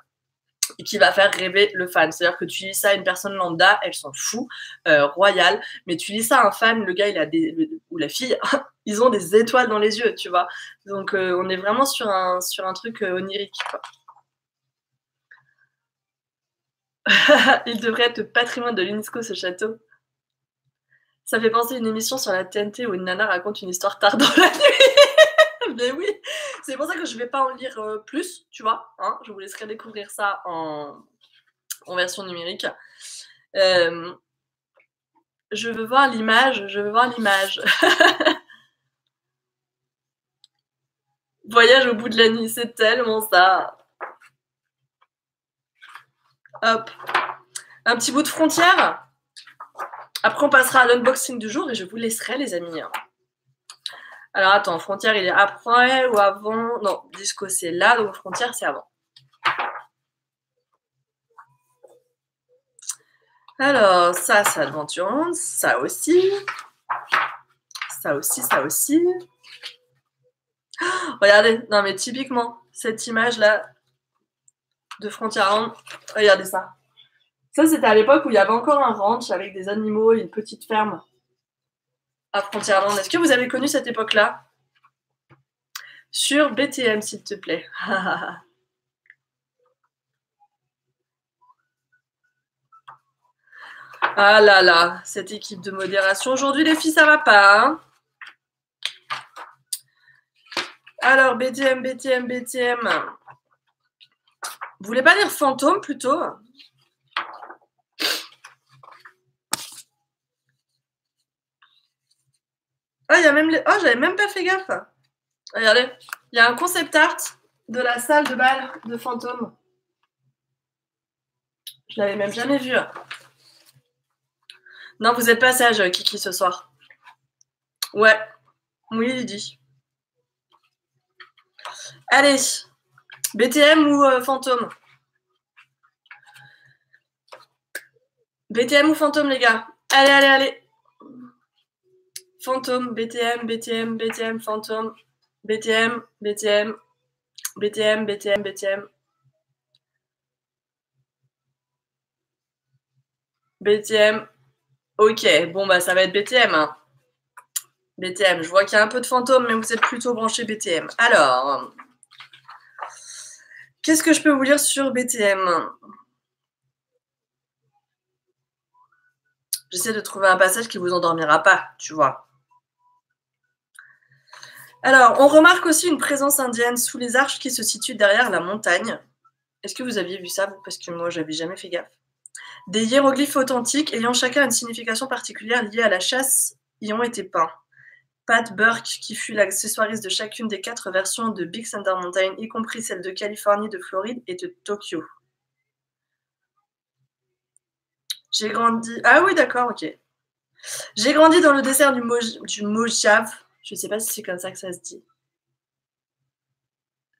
qui va faire rêver le fan. C'est-à-dire que tu lis ça à une personne lambda, elle s'en fout, euh, royale, mais tu lis ça à un fan, le gars, il a des, ou la fille, ils ont des étoiles dans les yeux, tu vois. Donc on est vraiment sur un, sur un truc onirique. il devrait être patrimoine de l'UNESCO, ce château. Ça fait penser à une émission sur la TNT où une nana raconte une histoire tard dans la nuit. Mais oui, c'est pour ça que je ne vais pas en lire euh, plus, tu vois. Hein. je vous laisserai découvrir ça en, version numérique. Euh, je veux voir l'image, je veux voir l'image. Voyage au bout de la nuit, c'est tellement ça. Hop. Un petit bout de frontière. Après, on passera à l'unboxing du jour et je vous laisserai, les amis. Alors, attends, frontière, il est après ou avant? Non, disco, c'est là, donc frontière, c'est avant. Alors, ça, c'est Adventure ça aussi. Ça aussi, ça aussi. regardez, non mais typiquement, cette image-là de Frontière regardez ça. Ça, c'était à l'époque où il y avait encore un ranch avec des animaux et une petite ferme à Frontierland. Est-ce que vous avez connu cette époque-là? Sur BTM, s'il te plaît. ah là là, cette équipe de modération. Aujourd'hui, les filles, ça va pas. Hein? Alors, BTM, BTM, BTM. Vous voulez pas dire fantôme plutôt? Oh, j'avais même pas fait gaffe. Regardez, il y a un concept art de la salle de bal de fantôme. Je l'avais même jamais vu. Non, vous êtes pas sage, Kiki, ce soir. Ouais. Oui, Lydie. Allez. BTM ou euh, fantôme? BTM ou fantôme, les gars? Allez, allez, allez. Fantôme, BTM, BTM, BTM, fantôme, BTM, BTM, BTM, BTM, BTM. BTM. Ok, bon, bah ça va être BTM. Hein. BTM, je vois qu'il y a un peu de fantôme, mais vous êtes plutôt branché BTM. Alors, qu'est-ce que je peux vous lire sur BTM J'essaie de trouver un passage qui vous endormira pas, tu vois. Alors, on remarque aussi une présence indienne sous les arches qui se situent derrière la montagne. Est-ce que vous aviez vu ça Parce que moi, j'avais jamais fait gaffe. Des hiéroglyphes authentiques ayant chacun une signification particulière liée à la chasse y ont été peints. Pat Burke, qui fut l'accessoiriste de chacune des quatre versions de Big Thunder Mountain, y compris celle de Californie, de Floride et de Tokyo. J'ai grandi. Ah oui, d'accord, ok. J'ai grandi dans le désert du, du Mojave, je ne sais pas si c'est comme ça que ça se dit.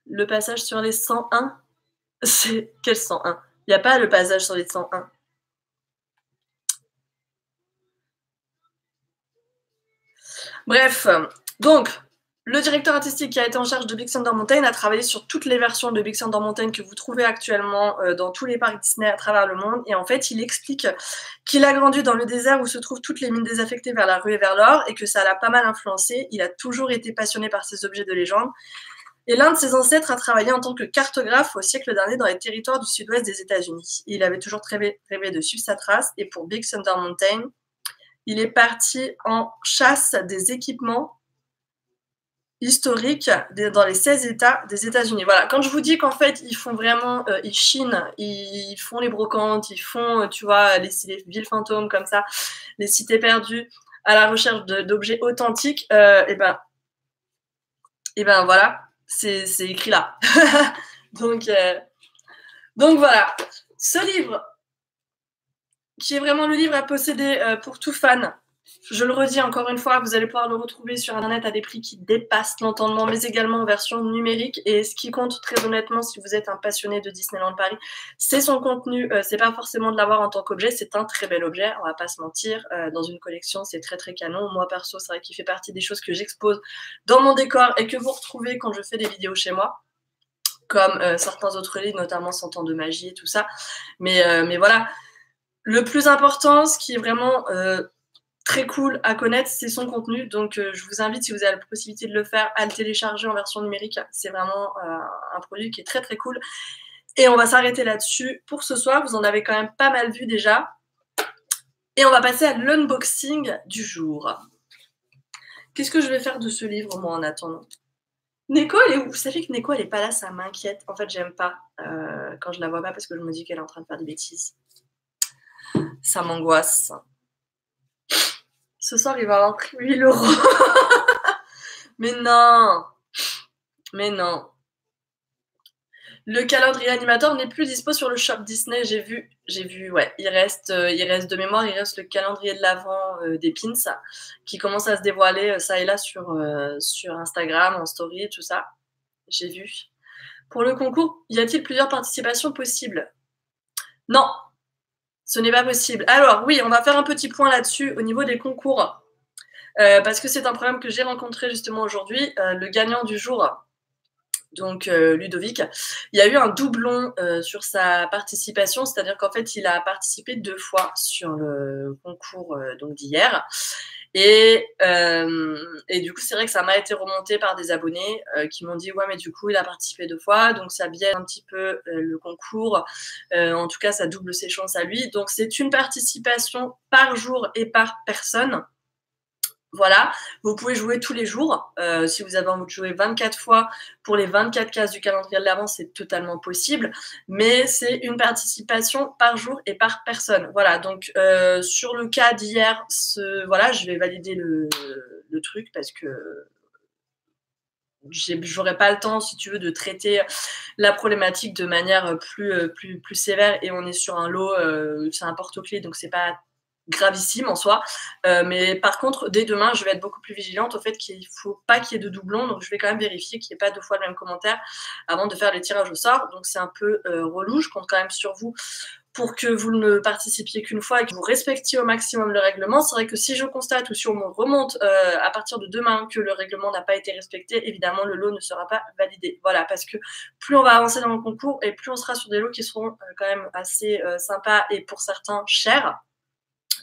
Le passage sur les 101 C'est quel 101 Il n'y a pas le passage sur les 101. Bref, donc, le directeur artistique qui a été en charge de Big Thunder Mountain a travaillé sur toutes les versions de Big Thunder Mountain que vous trouvez actuellement euh, dans tous les parcs Disney à travers le monde. Et en fait, il explique qu'il a grandi dans le désert où se trouvent toutes les mines désaffectées vers la rue et vers l'or et que ça l'a pas mal influencé. Il a toujours été passionné par ces objets de légende. Et l'un de ses ancêtres a travaillé en tant que cartographe au siècle dernier dans les territoires du sud-ouest des États-Unis. Il avait toujours rêvé, rêvé de suivre sa trace et pour Big Thunder Mountain, il est parti en chasse des équipements historique dans les 16 États des États-Unis. Voilà, quand je vous dis qu'en fait, ils font vraiment, euh, ils chinent, ils font les brocantes, ils font, euh, tu vois, les, villes fantômes comme ça, les cités perdues, à la recherche d'objets authentiques, euh, et ben, et ben voilà, c'est écrit là. donc, donc voilà, ce livre, qui est vraiment le livre à posséder pour tout fan, Je le redis encore une fois, vous allez pouvoir le retrouver sur Internet à des prix qui dépassent l'entendement, mais également en version numérique. Et ce qui compte très honnêtement, si vous êtes un passionné de Disneyland Paris, c'est son contenu. Euh, c'est pas forcément de l'avoir en tant qu'objet, c'est un très bel objet. On va pas se mentir. Euh, dans une collection, c'est très très canon. Moi perso, c'est vrai qu'il fait partie des choses que j'expose dans mon décor et que vous retrouvez quand je fais des vidéos chez moi comme euh, certains autres livres, notamment 100 ans de magie et tout ça. Mais, mais voilà, le plus important, ce qui est vraiment très cool à connaître, c'est son contenu. Donc, euh, je vous invite, si vous avez la possibilité de le faire, à le télécharger en version numérique. C'est vraiment euh, un produit qui est très, très cool. Et on va s'arrêter là-dessus pour ce soir. Vous en avez quand même pas mal vu déjà. Et on va passer à l'unboxing du jour. Qu'est-ce que je vais faire de ce livre, moi, en attendant? Neko, elle est où? Vous savez que Neko, elle est pas là, ça m'inquiète. En fait, j'aime pas euh, quand je la vois pas parce que je me dis qu'elle est en train de faire des bêtises. Ça m'angoisse. Ce soir, il va avoir pris 8 euros. Mais non Mais non le calendrier animateur n'est plus dispo sur le shop Disney. J'ai vu, j'ai vu, ouais, il reste, euh, il reste de mémoire, il reste le calendrier de l'avant euh, des pins qui commence à se dévoiler euh, ça et là sur, sur Instagram, en story, tout ça. J'ai vu. Pour le concours, y a-t-il plusieurs participations possibles? Non, ce n'est pas possible. Alors oui, on va faire un petit point là-dessus au niveau des concours. Euh, parce que c'est un problème que j'ai rencontré justement aujourd'hui. Euh, le gagnant du jour, donc euh, Ludovic, il y a eu un doublon sur sa participation, c'est-à-dire qu'en fait, il a participé deux fois sur le concours donc d'hier. Et, euh, et du coup, c'est vrai que ça m'a été remonté par des abonnés euh, qui m'ont dit Ouais, mais du coup, il a participé deux fois, donc ça biaise un petit peu euh, le concours. en tout cas, ça double ses chances à lui. Donc, c'est une participation par jour et par personne. Voilà, vous pouvez jouer tous les jours. Euh, si vous avez envie de jouer 24 fois pour les 24 cases du calendrier de l'avant, c'est totalement possible. Mais c'est une participation par jour et par personne. Voilà, donc euh, sur le cas d'hier, voilà, je vais valider le, truc parce que j'aurais pas le temps, si tu veux, de traiter la problématique de manière plus, plus, plus sévère. Et on est sur un lot, euh, c'est un porte-clés, donc c'est pas gravissime en soi. Euh, mais par contre, dès demain, je vais être beaucoup plus vigilante au fait qu'il ne faut pas qu'il y ait de doublons. Donc, je vais quand même vérifier qu'il n'y ait pas deux fois le même commentaire avant de faire les tirages au sort. Donc, c'est un peu euh, relou. Je compte quand même sur vous pour que vous ne participiez qu'une fois et que vous respectiez au maximum le règlement. C'est vrai que si je constate ou si on me remonte euh, à partir de demain que le règlement n'a pas été respecté, évidemment, le lot ne sera pas validé. Voilà, parce que plus on va avancer dans le concours et plus on sera sur des lots qui seront quand même assez sympas et pour certains chers.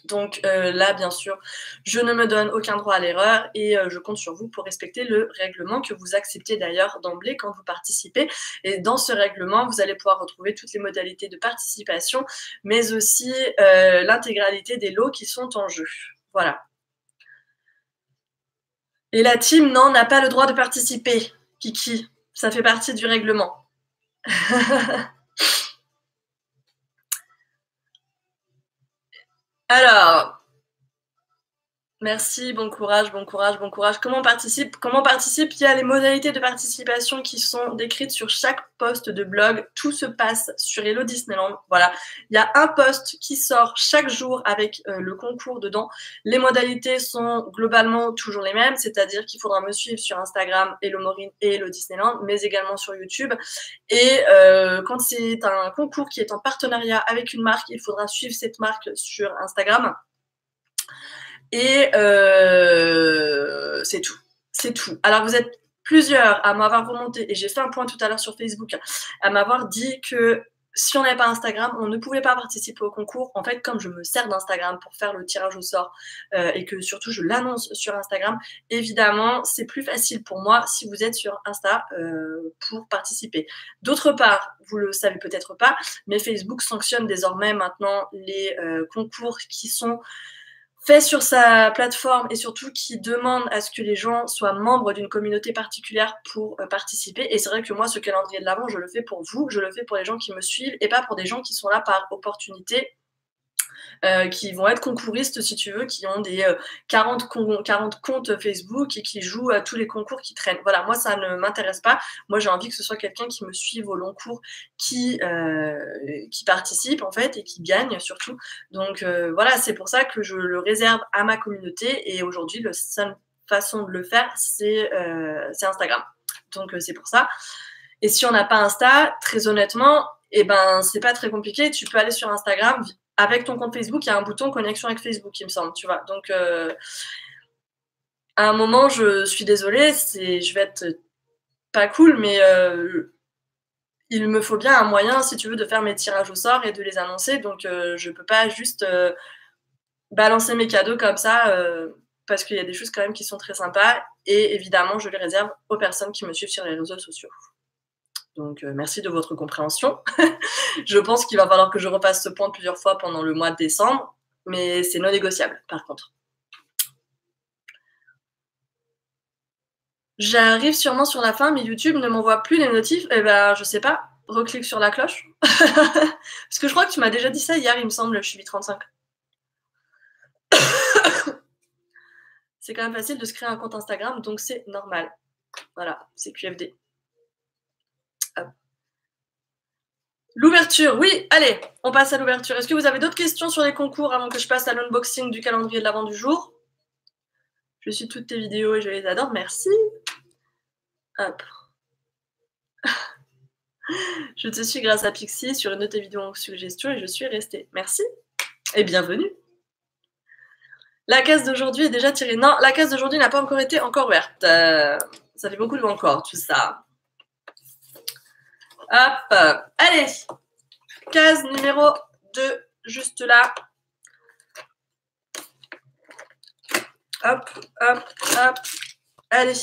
Donc euh, là, bien sûr, je ne me donne aucun droit à l'erreur et euh, je compte sur vous pour respecter le règlement que vous acceptez d'ailleurs d'emblée quand vous participez. Et dans ce règlement, vous allez pouvoir retrouver toutes les modalités de participation, mais aussi euh, l'intégralité des lots qui sont en jeu. Voilà. Et la team, non, n'a pas le droit de participer. Kiki, ça fait partie du règlement. Alors, Merci, bon courage, bon courage, bon courage. Comment participe Comment participe? Il y a les modalités de participation qui sont décrites sur chaque poste de blog. Tout se passe sur Hello Disneyland. Voilà, il y a un poste qui sort chaque jour avec euh, le concours dedans. Les modalités sont globalement toujours les mêmes, c'est-à-dire qu'il faudra me suivre sur Instagram Hello Maureen et Hello Disneyland, mais également sur YouTube. Et euh, quand c'est un concours qui est en partenariat avec une marque, il faudra suivre cette marque sur Instagram. Et euh, c'est tout. C'est tout. Alors, vous êtes plusieurs à m'avoir remonté, et j'ai fait un point tout à l'heure sur Facebook, à m'avoir dit que si on n'avait pas Instagram, on ne pouvait pas participer au concours. En fait, comme je me sers d'Instagram pour faire le tirage au sort euh, et que surtout je l'annonce sur Instagram, évidemment, c'est plus facile pour moi si vous êtes sur Insta euh, pour participer. D'autre part, vous le savez peut-être pas, mais Facebook sanctionne désormais maintenant les concours qui sont fait sur sa plateforme et surtout qui demande à ce que les gens soient membres d'une communauté particulière pour euh, participer. Et c'est vrai que moi, ce calendrier de l'avant, je le fais pour vous, je le fais pour les gens qui me suivent et pas pour des gens qui sont là par opportunité euh, qui vont être concouristes, si tu veux, qui ont des 40, 40 comptes Facebook et qui jouent à tous les concours qui traînent. Voilà, moi, ça ne m'intéresse pas. Moi, j'ai envie que ce soit quelqu'un qui me suive au long cours, qui, qui participe, en fait, et qui gagne, surtout. Donc, voilà, c'est pour ça que je le réserve à ma communauté. Et aujourd'hui, le seul façon de le faire, c'est Instagram. Donc, c'est pour ça. Et si on n'a pas Insta, très honnêtement, eh ben, c'est pas très compliqué. Tu peux aller sur Instagram avec ton compte Facebook. Il y a un bouton connexion avec Facebook, il me semble, tu vois. Donc, euh, à un moment, je suis désolée, je vais être pas cool, mais euh, il me faut bien un moyen, si tu veux, de faire mes tirages au sort et de les annoncer. Donc, euh, je peux pas juste balancer mes cadeaux comme ça parce qu'il y a des choses quand même qui sont très sympas. Et évidemment, je les réserve aux personnes qui me suivent sur les réseaux sociaux. Donc, euh, merci de votre compréhension. je pense qu'il va falloir que je repasse ce point plusieurs fois pendant le mois de décembre, mais c'est non négociable, par contre. J'arrive sûrement sur la fin, mais YouTube ne m'envoie plus les notifs. Eh ben, je sais pas. Reclique sur la cloche. Parce que je crois que tu m'as déjà dit ça hier, il me semble, je suis 35. c'est quand même facile de se créer un compte Instagram, donc c'est normal. Voilà, c'est QFD. L'ouverture, oui, allez, on passe à l'ouverture. Est-ce que vous avez d'autres questions sur les concours avant que je passe à l'unboxing du calendrier de l'avant du jour? Je suis toutes tes vidéos et je les adore, merci. Hop. je te suis grâce à Pixie sur une de tes vidéos en suggestion et je suis restée. Merci et bienvenue. La case d'aujourd'hui est déjà tirée. Non, la case d'aujourd'hui n'a pas encore été encore ouverte. Euh, ça fait beaucoup de encore, tout ça. Hop. Allez. Case numéro 2, juste là. Hop, hop, hop. Allez.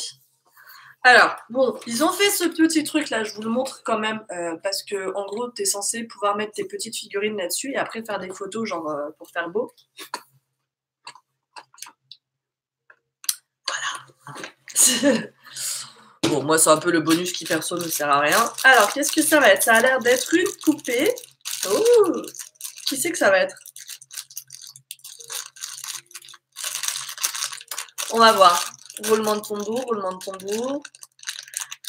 Alors, bon, ils ont fait ce petit truc là, je vous le montre quand même, euh, parce que en gros, tu es censé pouvoir mettre tes petites figurines là-dessus et après faire des photos, genre euh, pour faire beau. Voilà. Moi, c'est un peu le bonus qui perso ne sert à rien. Alors, qu'est-ce que ça va être? Ça a l'air d'être une poupée. Oh Qui c'est que ça va être? On va voir. Roulement de tambour, roulement de tambour.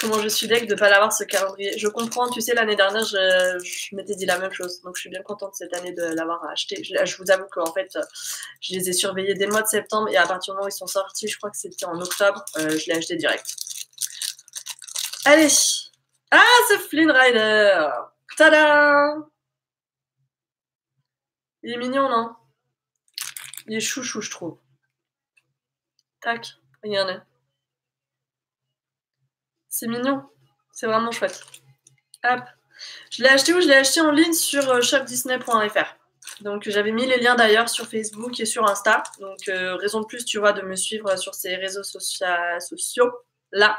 Comment je suis deg de ne pas l'avoir ce calendrier? Je comprends, tu sais, l'année dernière, je, m'étais dit la même chose. Donc, je suis bien contente cette année de l'avoir acheté. Je, je, vous avoue qu'en fait, je les ai surveillés dès le mois de septembre et à partir du moment où ils sont sortis, je crois que c'était en octobre, euh, je l'ai acheté direct. Allez. Ah, c'est Flynn Rider. Tada Il est mignon, non? Il est chouchou, je trouve. Tac, regardez. C'est mignon. C'est vraiment chouette. Hop. Je l'ai acheté où? Je l'ai acheté en ligne sur euh, shopdisney.fr. Donc j'avais mis les liens d'ailleurs sur Facebook et sur Insta. Donc euh, raison de plus, tu vois, de me suivre sur ces réseaux sociaux là.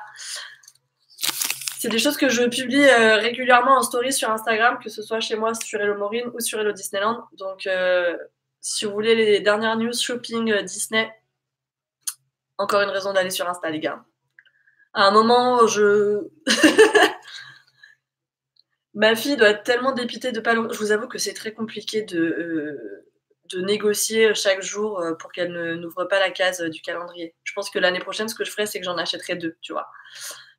C'est des choses que je publie euh, régulièrement en story sur Instagram, que ce soit chez moi sur Hello Maureen ou sur Hello Disneyland. Donc, euh, si vous voulez les dernières news shopping euh, Disney, encore une raison d'aller sur Insta, les gars. À un moment, je. Ma fille doit être tellement dépitée de pas. Je vous avoue que c'est très compliqué de, de négocier chaque jour pour qu'elle n'ouvre pas la case du calendrier. Je pense que l'année prochaine, ce que je ferai, c'est que j'en achèterai deux, tu vois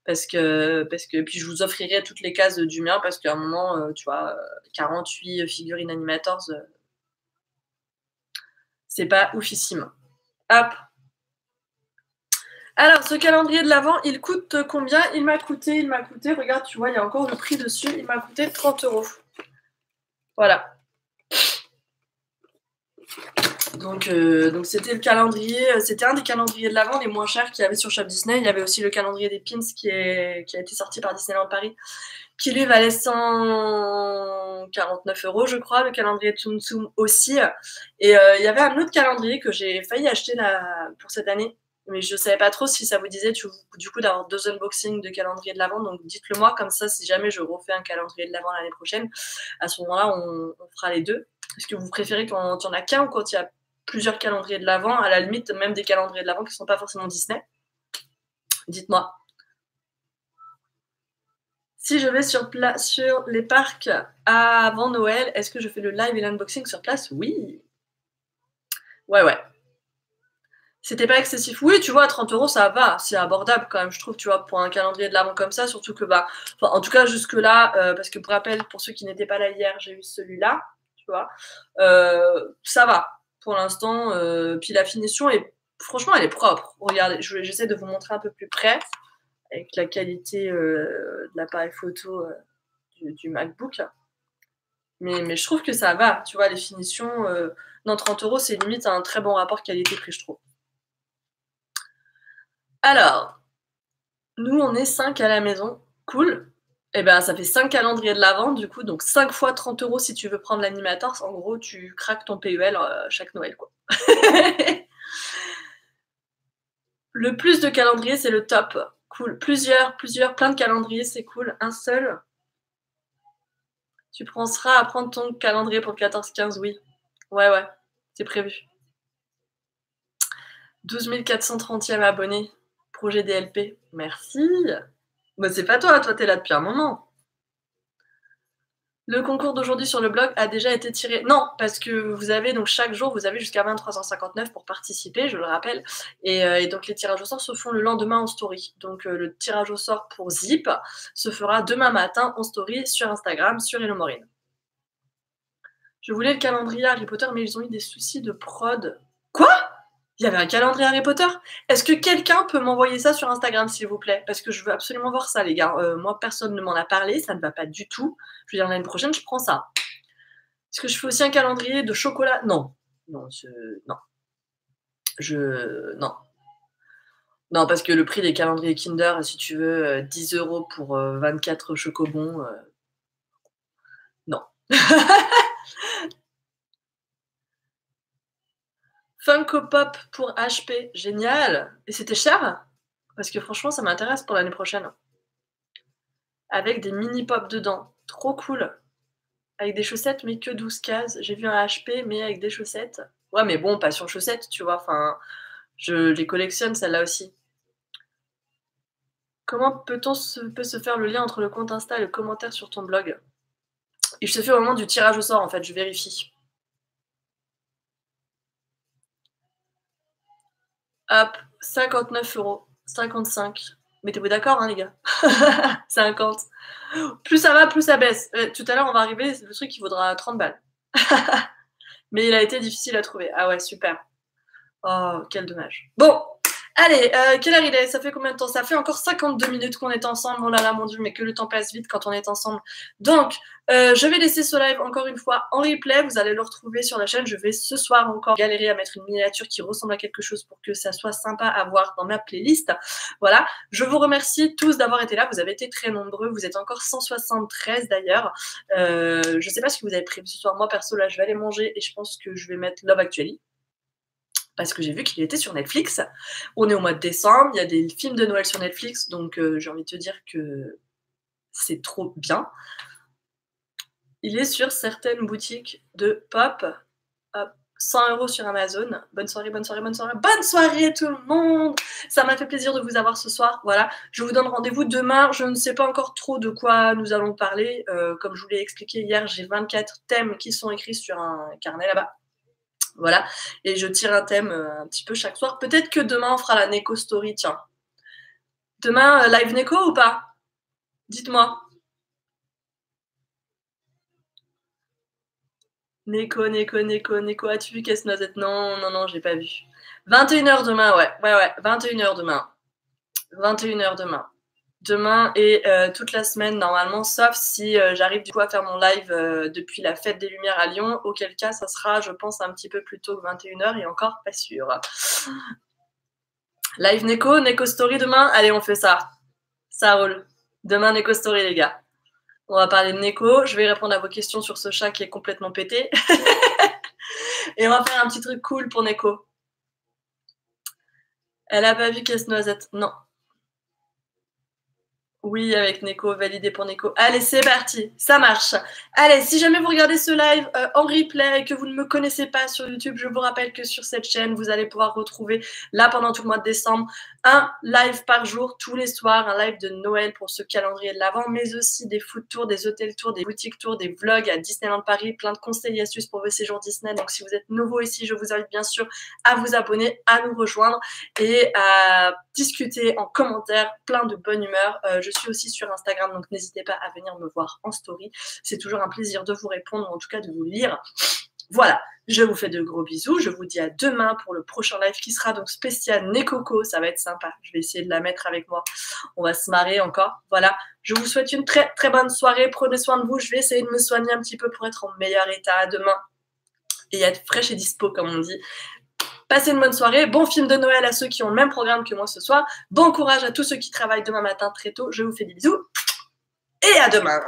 parce que parce que puis je vous offrirai toutes les cases du mien parce qu'à un moment euh, tu vois 48 figurines animators euh, c'est pas oufissime. Hop. Alors ce calendrier de l'avant, il coûte combien? Il m'a coûté, il m'a coûté, regarde, tu vois, il y a encore le prix dessus, il m'a coûté 30 euros. Voilà. Donc, euh, donc c'était le calendrier, euh, c'était un des calendriers de l'avant les moins chers qu'il y avait sur Shop Disney. Il y avait aussi le calendrier des pins qui, est, qui a été sorti par Disneyland Paris, qui lui valait 149 euros, je crois. Le calendrier Tsum Tsum aussi. Et euh, il y avait un autre calendrier que j'ai failli acheter là, pour cette année, mais je ne savais pas trop si ça vous disait du coup d'avoir deux unboxings de calendrier de l'avant. Donc dites-le moi comme ça, si jamais je refais un calendrier de l'avant l'année prochaine, à ce moment-là, on, fera les deux. Est-ce que vous préférez quand il n'y en a qu'un ou quand il y a plusieurs calendriers de l'avant, à la limite même des calendriers de l'avant qui ne sont pas forcément Disney. Dites-moi. Si je vais sur, sur les parcs avant Noël, est-ce que je fais le live et l'unboxing sur place? Oui. Ouais, ouais. C'était pas excessif. Oui, tu vois, 30 euros, ça va. C'est abordable quand même, je trouve, tu vois, pour un calendrier de l'avant comme ça. Surtout que, bah, en tout cas, jusque-là, euh, parce que pour rappel, pour ceux qui n'étaient pas là hier, j'ai eu celui-là, tu vois. Euh, ça va pour l'instant. Euh, puis la finition est, franchement, elle est propre. Regardez, j'essaie de vous montrer un peu plus près avec la qualité de l'appareil photo du, MacBook. Mais, mais, je trouve que ça va, tu vois, les finitions. dans 30 euros, c'est limite un très bon rapport qualité-prix, je trouve. Alors, nous, on est 5 à la maison. Cool. Eh bien, ça fait 5 calendriers de l'avant, du coup, donc 5 fois 30 euros si tu veux prendre l'animateur. En gros, tu craques ton PEL euh, chaque Noël, quoi. le plus de calendriers, c'est le top. Cool. Plusieurs, plusieurs, plein de calendriers, c'est cool. Un seul. Tu penseras à prendre ton calendrier pour le 14-15, oui. Ouais, ouais, c'est prévu. 12 430e abonnés. Projet DLP, merci. Mais c'est pas toi, toi t'es là depuis un moment. Le concours d'aujourd'hui sur le blog a déjà été tiré. Non, parce que vous avez donc chaque jour, vous avez jusqu'à 2359 pour participer, je le rappelle. Euh, et, donc les tirages au sort se font le lendemain en story. Donc euh, le tirage au sort pour Zip se fera demain matin en story sur Instagram, sur Hello Je voulais le calendrier Harry Potter, mais ils ont eu des soucis de prod. Quoi? Il y avait un calendrier Harry Potter. Est-ce que quelqu'un peut m'envoyer ça sur Instagram, s'il vous plaît? Parce que je veux absolument voir ça, les gars. Euh, moi, personne ne m'en a parlé, ça ne va pas du tout. Je veux dire, l'année prochaine, je prends ça. Est-ce que je fais aussi un calendrier de chocolat? Non. Non, non. Je. Non. Non, parce que le prix des calendriers Kinder, si tu veux, 10 euh, euros pour 24 euh, chocobons. Non. Funko Pop pour HP, génial. Et c'était cher Parce que franchement, ça m'intéresse pour l'année prochaine. Avec des mini pop dedans. Trop cool. Avec des chaussettes, mais que 12 cases. J'ai vu un HP, mais avec des chaussettes. Ouais, mais bon, pas sur chaussettes, tu vois. Enfin, je les collectionne, celles-là aussi. Comment peut-on se, peut se faire le lien entre le compte Insta et le commentaire sur ton blog? Il se fait au moment du tirage au sort, en fait, je vérifie. Hop, 59 euros. 55. Mettez-vous d'accord, hein, les gars 50. Plus ça va, plus ça baisse. Euh, tout à l'heure, on va arriver, le truc qui vaudra 30 balles. Mais il a été difficile à trouver. Ah ouais, super. Oh, quel dommage. Bon, Allez, euh, quelle heure il est? Ça fait combien de temps? Ça fait encore 52 minutes qu'on est ensemble. Oh là là, mon Dieu, mais que le temps passe vite quand on est ensemble. Donc, euh, je vais laisser ce live encore une fois en replay. Vous allez le retrouver sur la chaîne. Je vais ce soir encore galérer à mettre une miniature qui ressemble à quelque chose pour que ça soit sympa à voir dans ma playlist. Voilà. Je vous remercie tous d'avoir été là. Vous avez été très nombreux. Vous êtes encore 173 d'ailleurs. Euh, je ne sais pas ce que vous avez prévu ce soir. Moi, perso, là, je vais aller manger et je pense que je vais mettre Love Actually parce que j'ai vu qu'il était sur Netflix. On est au mois de décembre, il y a des films de Noël sur Netflix, donc euh, j'ai envie de te dire que c'est trop bien. Il est sur certaines boutiques de pop. 100 euros sur Amazon. Bonne soirée, bonne soirée, bonne soirée. Bonne soirée tout le monde Ça m'a fait plaisir de vous avoir ce soir. Voilà, je vous donne rendez-vous demain. Je ne sais pas encore trop de quoi nous allons parler. Euh, comme je vous l'ai expliqué hier, j'ai 24 thèmes qui sont écrits sur un carnet là-bas. Voilà. Et je tire un thème euh, un petit peu chaque soir. Peut-être que demain, on fera la Neko Story, tiens. Demain, euh, live Neko ou pas? Dites-moi. Neko, Neko, Neko, Neko. As-tu vu qu'est-ce noisette Non, non, non, j'ai pas vu. 21h demain, ouais. Ouais, ouais. 21h demain. 21h demain demain et euh, toute la semaine normalement, sauf si euh, j'arrive du coup à faire mon live euh, depuis la fête des Lumières à Lyon, auquel cas ça sera, je pense, un petit peu plus tôt que 21h et encore pas sûr. Live Neko, Neko Story demain, allez on fait ça. Ça roule. Demain Neko Story les gars. On va parler de Neko, je vais répondre à vos questions sur ce chat qui est complètement pété. et on va faire un petit truc cool pour Neko. Elle a pas vu Casse Noisette Non, Oui, avec Neko, validé pour Neko. Allez, c'est parti, ça marche. Allez, si jamais vous regardez ce live euh, en replay et que vous ne me connaissez pas sur YouTube, je vous rappelle que sur cette chaîne, vous allez pouvoir retrouver, là, pendant tout le mois de décembre, un live par jour, tous les soirs, un live de Noël pour ce calendrier de l'Avent, mais aussi des food tours, des hôtels tours, des boutiques tours, des vlogs à Disneyland Paris, plein de conseils et astuces pour vos séjours Disney. Donc, si vous êtes nouveau ici, je vous invite bien sûr à vous abonner, à nous rejoindre et à discuter en commentaire, plein de bonne humeur. Euh, je suis aussi sur Instagram, donc n'hésitez pas à venir me voir en story. C'est toujours un plaisir de vous répondre, ou en tout cas de vous lire. Voilà, je vous fais de gros bisous. Je vous dis à demain pour le prochain live qui sera donc spécial Nekoko. Ça va être sympa. Je vais essayer de la mettre avec moi. On va se marrer encore. Voilà, je vous souhaite une très très bonne soirée. Prenez soin de vous. Je vais essayer de me soigner un petit peu pour être en meilleur état demain et être fraîche et dispo, comme on dit. Passez une bonne soirée. Bon film de Noël à ceux qui ont le même programme que moi ce soir. Bon courage à tous ceux qui travaillent demain matin très tôt. Je vous fais des bisous. Et à demain.